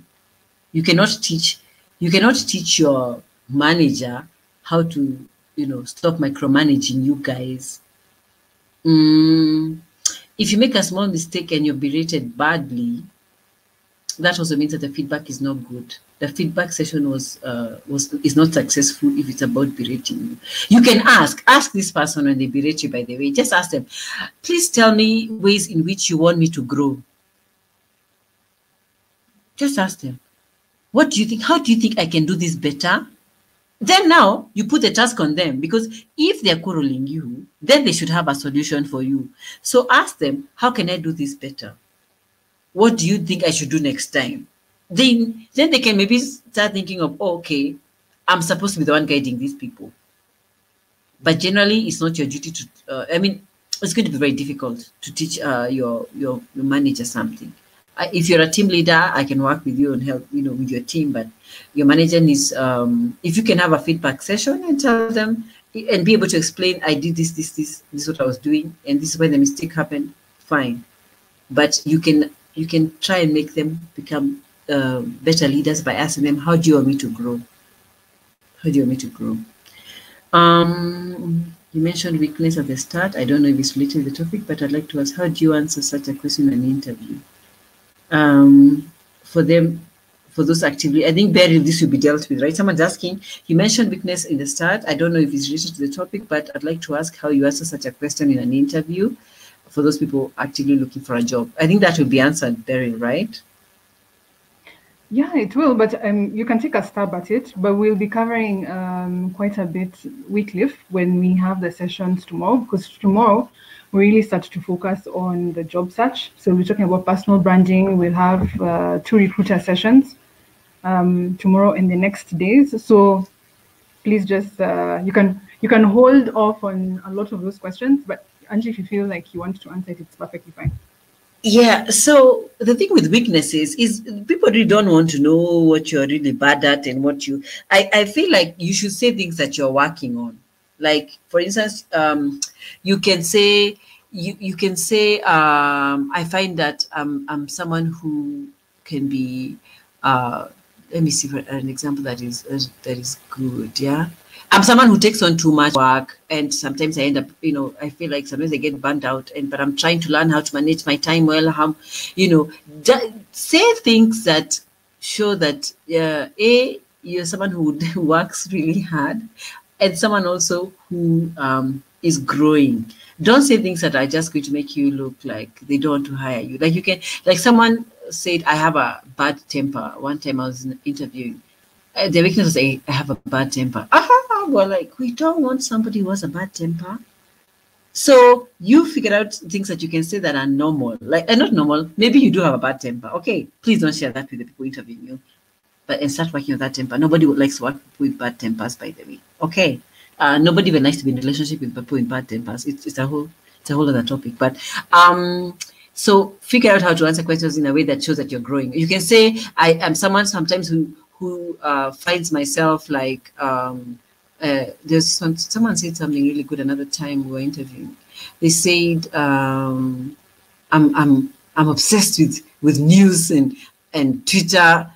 You cannot teach, you cannot teach your manager how to, you know, stop micromanaging you guys. Mm, if you make a small mistake and you're berated badly, that also means that the feedback is not good. The feedback session was uh, was is not successful if it's about berating you. You can ask ask this person when they berate you. By the way, just ask them. Please tell me ways in which you want me to grow. Just ask them. What do you think? How do you think I can do this better? Then now you put the task on them because if they're quarreling you, then they should have a solution for you. So ask them, how can I do this better? What do you think I should do next time? Then, then they can maybe start thinking of, oh, okay, I'm supposed to be the one guiding these people. But generally, it's not your duty to. Uh, I mean, it's going to be very difficult to teach uh, your, your your manager something if you're a team leader, I can work with you and help, you know, with your team. But your manager needs, um, if you can have a feedback session and tell them and be able to explain, I did this, this, this, this is what I was doing, and this is where the mistake happened. Fine, but you can you can try and make them become uh, better leaders by asking them, how do you want me to grow? How do you want me to grow? Um, you mentioned weakness at the start. I don't know if it's related to the topic, but I'd like to ask, how do you answer such a question in an interview? Um, for them for those actively. I think Beryl, this will be dealt with, right? Someone's asking, you mentioned weakness in the start. I don't know if it's related to the topic, but I'd like to ask how you answer such a question in an interview for those people actively looking for a job. I think that will be answered, Beryl, right? Yeah, it will, but um, you can take a stab at it. But we'll be covering um, quite a bit Wycliffe when we have the sessions tomorrow, because tomorrow really start to focus on the job search. So we're talking about personal branding. We'll have uh, two recruiter sessions um, tomorrow and the next days. So please just uh, you can you can hold off on a lot of those questions, but Angie, if you feel like you want to answer it, it's perfectly fine. Yeah. So the thing with weaknesses is people really don't want to know what you're really bad at and what you. I I feel like you should say things that you're working on like for instance, um, you can say you you can say um, I find that I'm I'm someone who can be. Uh, let me see for an example that is that is good. Yeah, I'm someone who takes on too much work, and sometimes I end up, you know, I feel like sometimes I get burnt out, and but I'm trying to learn how to manage my time well. How, you know, say things that show that uh, a you're someone who <laughs> works really hard, and someone also who um, is growing. Don't say things that are just going to make you look like they don't want to hire you. Like you can, like someone said, I have a bad temper. One time I was interviewing. Uh, the weakness was I have a bad temper. Aha, well, like we don't want somebody who has a bad temper. So you figure out things that you can say that are normal, like uh, not normal. Maybe you do have a bad temper. Okay, please don't share that with the people interviewing you but and start working on that temper. Nobody would like to work with bad tempers, by the way. Okay. Uh, nobody even likes to be in a relationship with people with bad tempers. It's, it's a whole it's a whole other topic. But um so figure out how to answer questions in a way that shows that you're growing. You can say, I am someone sometimes who who uh, finds myself like um, uh, there's some, someone said something really good another time we were interviewing. They said, um, I'm, I'm, I'm obsessed with, with news and, and Twitter.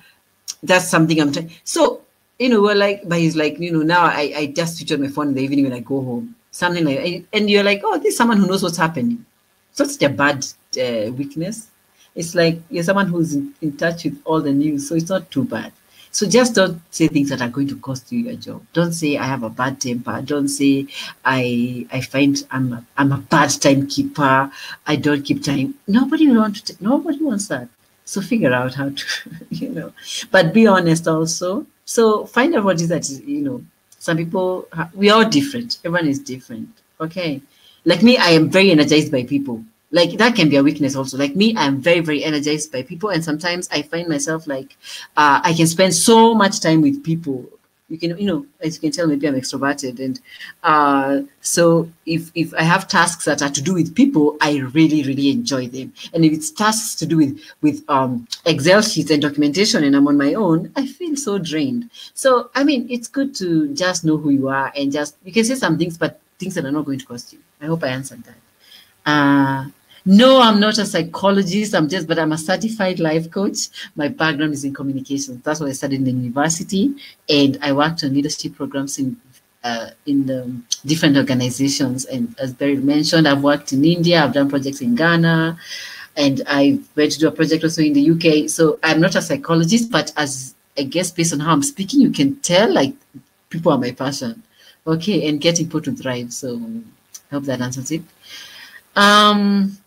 That's something I'm trying. So, you know, we're like, but he's like, you know, now I, I just switch on my phone in the evening when I go home. Something like, and you're like, oh, this is someone who knows what's happening. It's not such a bad uh, weakness. It's like you're someone who's in, in touch with all the news, so it's not too bad. So just don't say things that are going to cost you your job. Don't say I have a bad temper. Don't say I I find I'm a, I'm a bad timekeeper. I don't keep time. Nobody wants. Nobody wants that. So figure out how to, <laughs> you know. But be honest also. So find out what is that. You know, some people we are different. Everyone is different. Okay. Like me, I am very energized by people like that can be a weakness also like me i'm very very energized by people and sometimes i find myself like uh, i can spend so much time with people you can you know as you can tell maybe i'm extroverted. And uh, so if if i have tasks that are to do with people i really really enjoy them. And if it's tasks to do with with um, excel sheets and documentation and i'm on my own i feel so drained. So i mean it's good to just know who you are and just you can say some things but things that are not going to cost you. I hope i answered that. Uh, no, I'm not a psychologist. I'm just, but I'm a certified life coach. My background is in communications. That's what I studied in the university, and I worked on leadership programs in uh, in the different organizations. And as Barry mentioned, I've worked in India. I've done projects in Ghana, and I went to do a project also in the UK. So I'm not a psychologist, but as I guess based on how I'm speaking, you can tell like people are my passion. Okay, and getting people to thrive. So I hope that answers it. Um,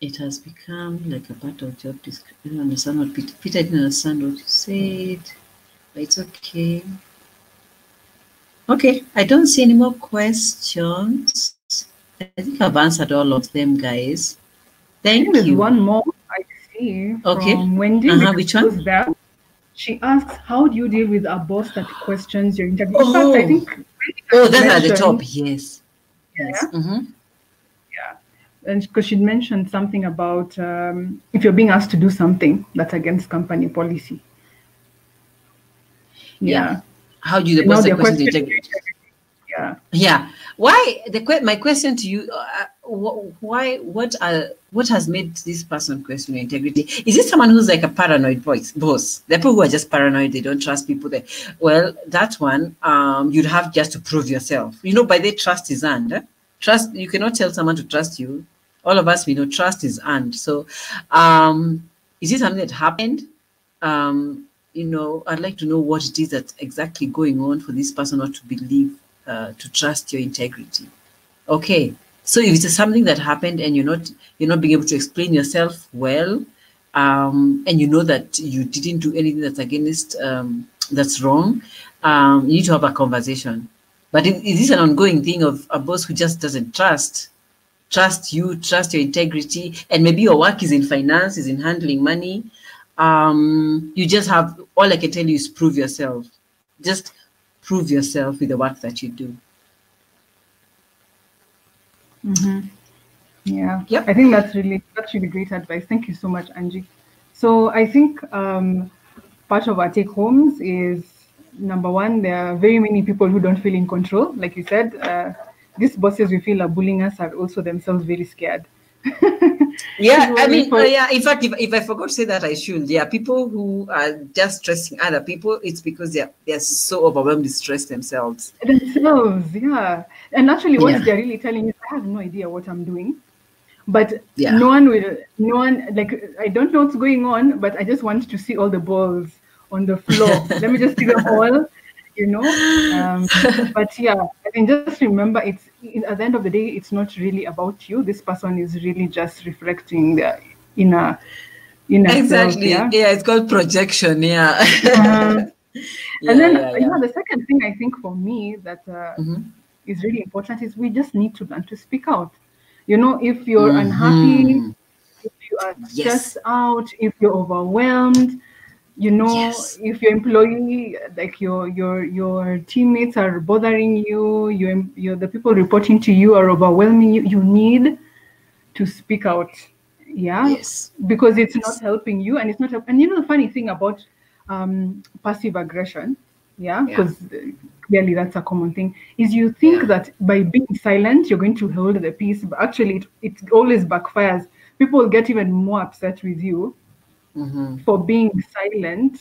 it has become like a part of job description. I don't understand what Peter, Peter didn't understand what you said, but it's okay. Okay, I don't see any more questions. I think I've answered all of them, guys. Thank There's you. one more I see Okay. from Wendy. Uh-huh, which one? There. She asks, "How do you deal with a boss that questions your interview?" In Oh. I think Oh, that's at the top. Yes. Yes. Mhm. And because she'd mentioned something about um, if you're being asked to do something that's against company policy. Yeah. How do you Now the question? Yeah. Yeah. Why the my question to you? Uh, wh- why? What are what has made this person question your integrity? Is it someone who's like a paranoid voice boss? The people who are just paranoid, they don't trust people. There. Well, that one, um, you'd have just to prove yourself. You know, by the trust is earned. eh? Trust. You cannot tell someone to trust you. All of us, we know trust is earned. So, um, is it something that happened? Um, you know, I'd like to know what it is that's exactly going on for this person not to believe, uh, to trust your integrity. Okay, so if it's something that happened and you're not you're not being able to explain yourself well, um, and you know that you didn't do anything that's against um, that's wrong, um, you need to have a conversation. But if this is an ongoing thing of a boss who just doesn't trust, trust you, trust your integrity, and maybe your work is in finance, is in handling money, um, you just have all I can tell you is prove yourself. Just prove yourself with the work that you do. Mhm. Yeah. Yep. I think that's really that's really great advice. Thank you so much, Angie. So I think um, part of our take homes is number one, there are very many people who don't feel in control. Like you said, uh, these bosses we feel are bullying us are also themselves very scared. <laughs> Yeah, I mean, uh, yeah. In fact, if, if I forgot to say that, I should. Yeah, people who are just stressing other people, it's because they're they're so overwhelmed with stress themselves. themselves, yeah. And actually, what Yeah. they're really telling you, I have no idea what I'm doing. But Yeah. no one will, no one, like, I don't know what's going on, but I just want to see all the balls on the floor. <laughs> Let me just see them all, you know? Um, <laughs> but yeah, I think just remember it's at the end of the day, it's not really about you. This person is really just reflecting the inner, inner self, Exactly. yeah. Yeah, it's called projection. Yeah. Um, yeah, <laughs> and then yeah, you know the second thing I think for me that uh, Mhm. is really important is we just need to learn to speak out. You know, if you're unhappy, Mhm. if you are Yes. stressed out, if you're overwhelmed, you know, Yes. if your employee, like your your your teammates are bothering you, your your the people reporting to you are overwhelming you, you need to speak out. Yeah Yes. because it's not helping you and it's not and you know the funny thing about um, passive aggression yeah, because clearly that's a common thing, is you think Yeah. that by being silent, you're going to hold the peace, but actually it, it always backfires. People get even more upset with you hmm for being silent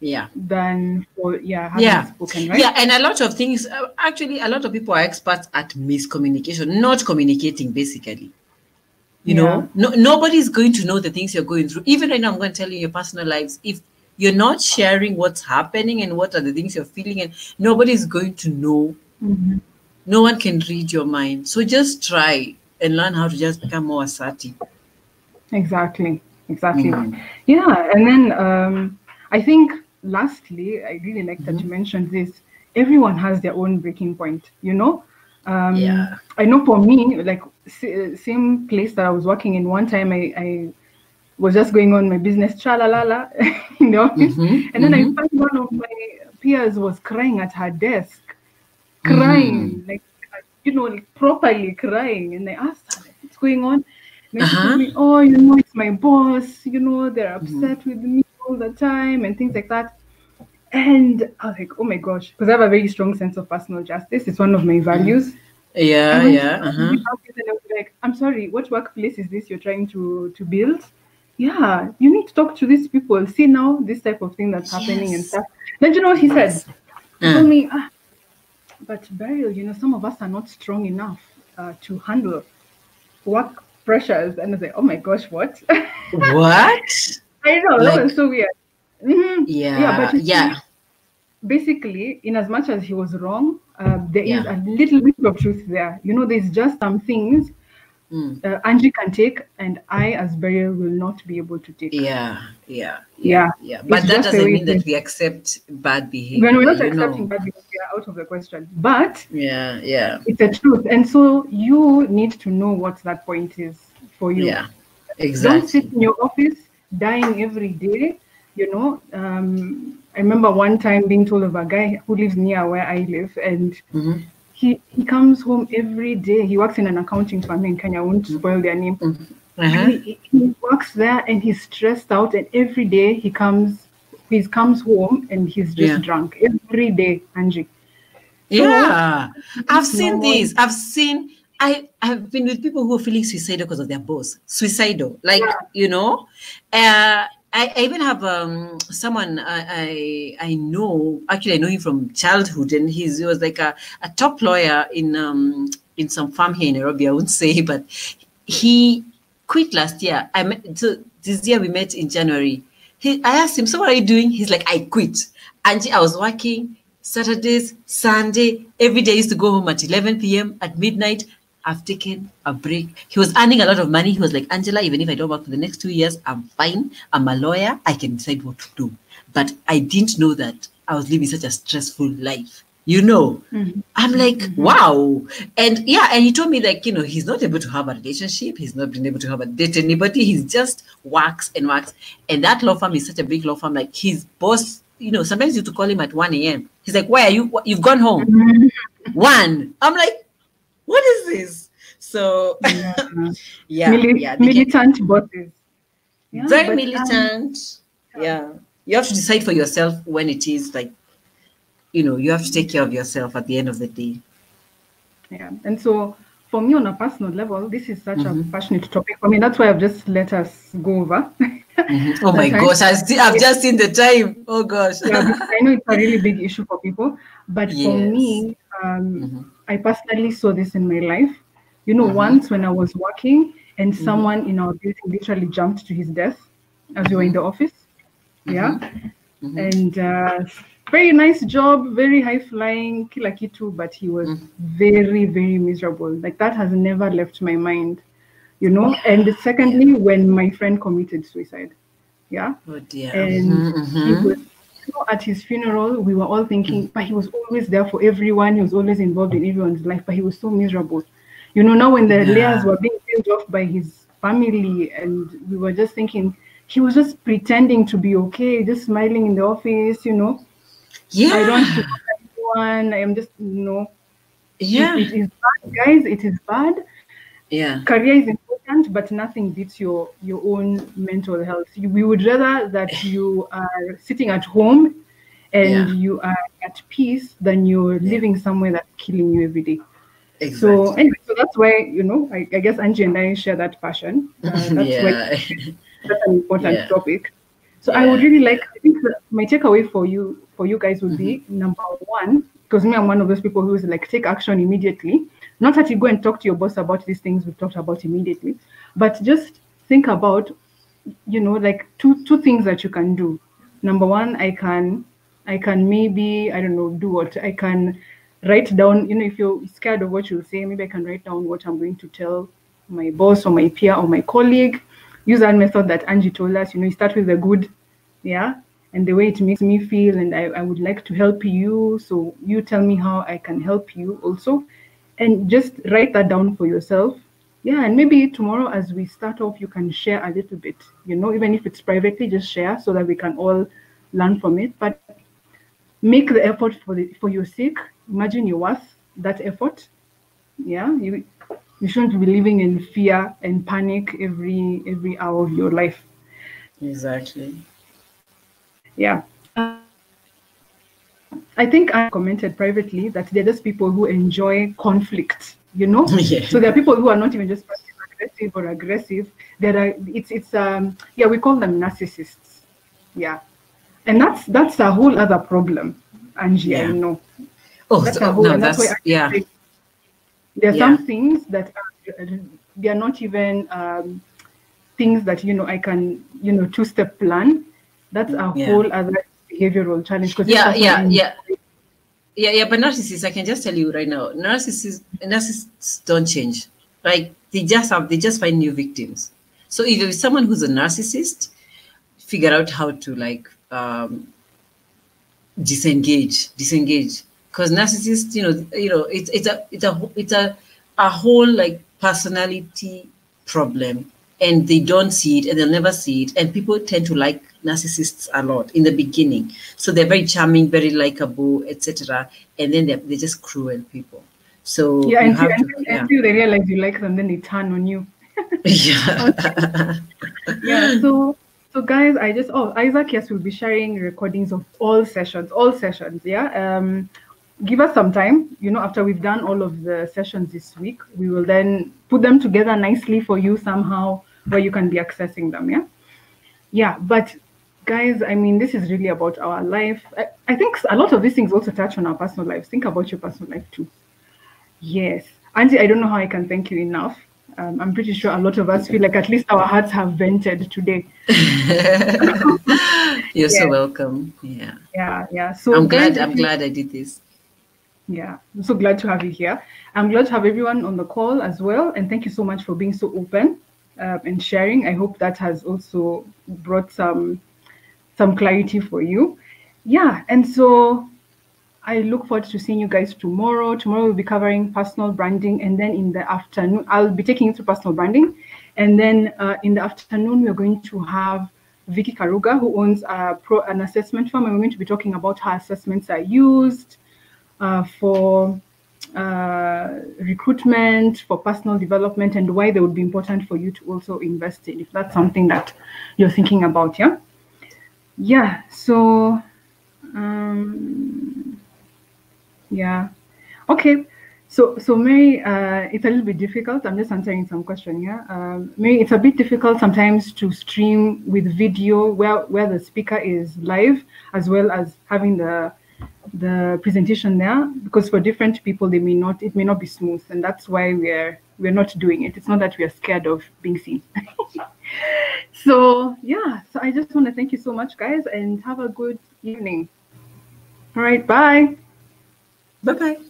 Yeah. than for, yeah, having Yeah. spoken, right? Yeah, and a lot of things. Uh, actually, a lot of people are experts at miscommunication, not communicating. Basically, you know, no, nobody's going to know the things you're going through. Even right now, I'm going to tell you your personal lives. If you're not sharing what's happening and what are the things you're feeling, and nobody's going to know. Mhm. No one can read your mind. So just try and learn how to just become more assertive. Exactly. Exactly. Mm. Yeah. And then um, I think lastly, I really like that you mentioned this. Everyone has their own breaking point, you know? Um, Yeah. I know for me, like same place that I was working in one time, I, I was just going on my business, cha la la la, in the office. Mhm, And then mhm. I found one of my peers was crying at her desk, crying, like, you know, like properly crying. And I asked her, what's going on? Uh-huh. me, oh, you know, it's my boss, you know, they're upset with me all the time and things like that. And I was like, oh my gosh, because I have a very strong sense of personal justice. It's one of my values. Yeah, yeah. Uh-huh. and I was like, I'm sorry, what workplace is this you're trying to to build? Yeah, you need to talk to these people. See now this type of thing that's happening and stuff. Then you know what he said? He Uh. told me, ah, but Beryl, you know, some of us are not strong enough uh, to handle work pressures. And I was like, oh my gosh, what? <laughs> What? I know, Like- that was so weird. Mhm. Yeah, but you see, yeah. basically, in as much as he was wrong, uh, there is Yeah. a little bit of truth there. You know, there's just some things Mm. uh, Angie can take, and I, as Beryl, will not be able to take. Yeah, yeah, Yeah. yeah. But It's that doesn't mean that we accept bad behavior. When we're not accepting know. bad behavior out of the question, but Yeah, yeah, it's a truth, and so you need to know what that point is for you. yeah. exactly. Don't sit in your office dying every day. You know, um, I remember one time being told of a guy who lives near where I live, and Mhm. He he comes home every day. He works in an accounting firm in Kenya. I won't spoil their name. Uh-huh. He, he works there and he's stressed out, and every day he comes, he comes home and he's just Yeah. drunk every day, Angie. Yeah, I've seen this. I've seen. I have been with people who are feeling suicidal because of their boss. Suicidal, like Yeah. you know. Uh, I, even have um someone I, I I know. Actually, I know him from childhood, and he's he was like a, a top lawyer in um in some farm here in Nairobi. I won't <laughs> say, but he quit last year. I met so this year we met in January. He, I asked him, "So what are you doing?" He's like, "I quit." And I was working Saturdays, Sunday, every day. I used to go home at 11 p.m. at midnight. I've taken a break. He was earning a lot of money. He was like, Angela, even if I don't work for the next two years, I'm fine. I'm a lawyer. I can decide what to do. But I didn't know that I was living such a stressful life. You know, Mhm. I'm like, wow. And yeah, and he told me like, you know, he's not able to have a relationship. He's not been able to have a date anybody. He's just works and works. And that law firm is such a big law firm. Like his boss, you know, sometimes you have to call him at 1 a.m. He's like, why are you, you've gone home? One. I'm like, what is this? So <laughs> Yeah. yeah, yeah, militant bosses. Yeah, very um, militant. yeah. You have to decide for yourself when it is like, you know, you have to take care of yourself at the end of the day. Yeah. And so for me on a personal level, this is such a Mhm. passionate topic. I mean, that's why I've just let us go over. Mhm. Oh <laughs> my gosh, <laughs> I I've just seen the time. Oh gosh. yeah, I know it's a really big issue for people. But for me, um, Mhm. I personally saw this in my life. You know, Mhm. once when I was working and Mm-hmm. someone in our building literally jumped to his death as we were in the office. Yeah. Mhm. And uh, very nice job, very high flying, kila kitu, but he was very, very miserable. Like that has never left my mind, you know. And secondly, when my friend committed suicide, yeah, Oh dear. and he was know, at his funeral. We were all thinking, but he was always there for everyone. He was always involved in everyone's life, but he was so miserable. You know, now when the Yeah. layers were being peeled off by his family, and we were just thinking he was just pretending to be okay, just smiling in the office. You know, Yeah. I don't anyone. I am just you know, yeah. it, it is bad, guys. It is bad. yeah. Career is important, but nothing beats your your own mental health. We would rather that <laughs> you are sitting at home and Yeah. you are at peace than you're living somewhere that's killing you every day. Exactly. So anyway, so that's why you know I, I guess Angie and I share that passion. <laughs> Uh, that's why yeah. <laughs> that's an important Yeah. topic. So I would really like. I think that my takeaway for you for you guys would be Mm-hmm. number one, because me I'm one of those people who is like take action immediately. Not that you go and talk to your boss about these things we've talked about immediately, but just think about, you know, like two two things that you can do. Number one, I can I can maybe I don't know do what I can write down. You know, if you're scared of what you'll say, maybe I can write down what I'm going to tell my boss or my peer or my colleague. Use that method that Angie told us. You know, you start with the good, yeah, and the way it makes me feel, and I, I would like to help you. So you tell me how I can help you also, and just write that down for yourself. Yeah, and maybe tomorrow as we start off, you can share a little bit. You know, even if it's privately, just share so that we can all learn from it. But make the effort for the for your sake. Imagine you're worth that effort. Yeah, you you shouldn't be living in fear and panic every every hour of your life. Exactly. Yeah. Uh, I think I commented privately that they're just people who enjoy conflict, you know? <laughs> Yeah. So there are people who are not even just passive aggressive or aggressive. There are it's it's um yeah, we call them narcissists. Yeah. And that's that's a whole other problem, Angie, I know. Oh, That's so- a whole no, that's that's yeah. there are Yeah. some things that are, they are not even um, things that you know I can you know two step plan. That's a Yeah. whole other behavioral challenge. Yeah, yeah, yeah. Yeah, yeah, but narcissists, I can just tell you right now, narcissists, narcissists don't change. Like they just have, they just find new victims. So if you're someone who's a narcissist, figure out how to like um, disengage, disengage. Because narcissists, you know, you know, it's it's a it's a it's a a whole like personality problem, and they don't see it, and they'll never see it. And people tend to like narcissists a lot in the beginning, so they're very charming, very likable, etc. And then they're they're just cruel people. So yeah, you until, until, yeah. until they realize you like them, then they turn on you. yeah. <laughs> Yeah. So so guys, I just oh Isaac yes will be sharing recordings of all sessions, all sessions. Yeah. Um, give us some time. You know, after we've done all of the sessions this week, we will then put them together nicely for you somehow where you can be accessing them. Yeah. Yeah, but guys, I mean, this is really about our life. I, I think a lot of these things also touch on our personal lives. Think about your personal life too. Yes. Auntie, I don't know how I can thank you enough. Um, I'm pretty sure a lot of us feel like at least our hearts have vented today. <laughs> You're Yeah. so welcome. Yeah. Yeah, yeah. So I'm glad I'm glad I did this. Yeah, I'm so glad to have you here. I'm glad to have everyone on the call as well. And thank you so much for being so open uh, and sharing. I hope that has also brought some some clarity for you. Yeah, and so I look forward to seeing you guys tomorrow. Tomorrow we'll be covering personal branding, and then in the afternoon I'll be taking you through personal branding, and then uh, in the afternoon we're going to have Vicky Karuga, who owns a pro, an assessment firm, and we're going to be talking about how assessments are used uh, for uh, recruitment, for personal development, and why they would be important for you to also invest in if that's something that you're thinking about. Yeah. Yeah. So, um, yeah. Okay. So, so Mary, uh, it's a little bit difficult. I'm just answering some question here. Um, Mary, it's a bit difficult sometimes to stream with video where where the speaker is live, as well as having the the presentation there because for different people they may not it may not be smooth and that's why we're we're not doing it. It's not that we're scared of being seen. <laughs> So yeah so i just want to thank you so much guys and have a good evening. All right bye. Bye bye.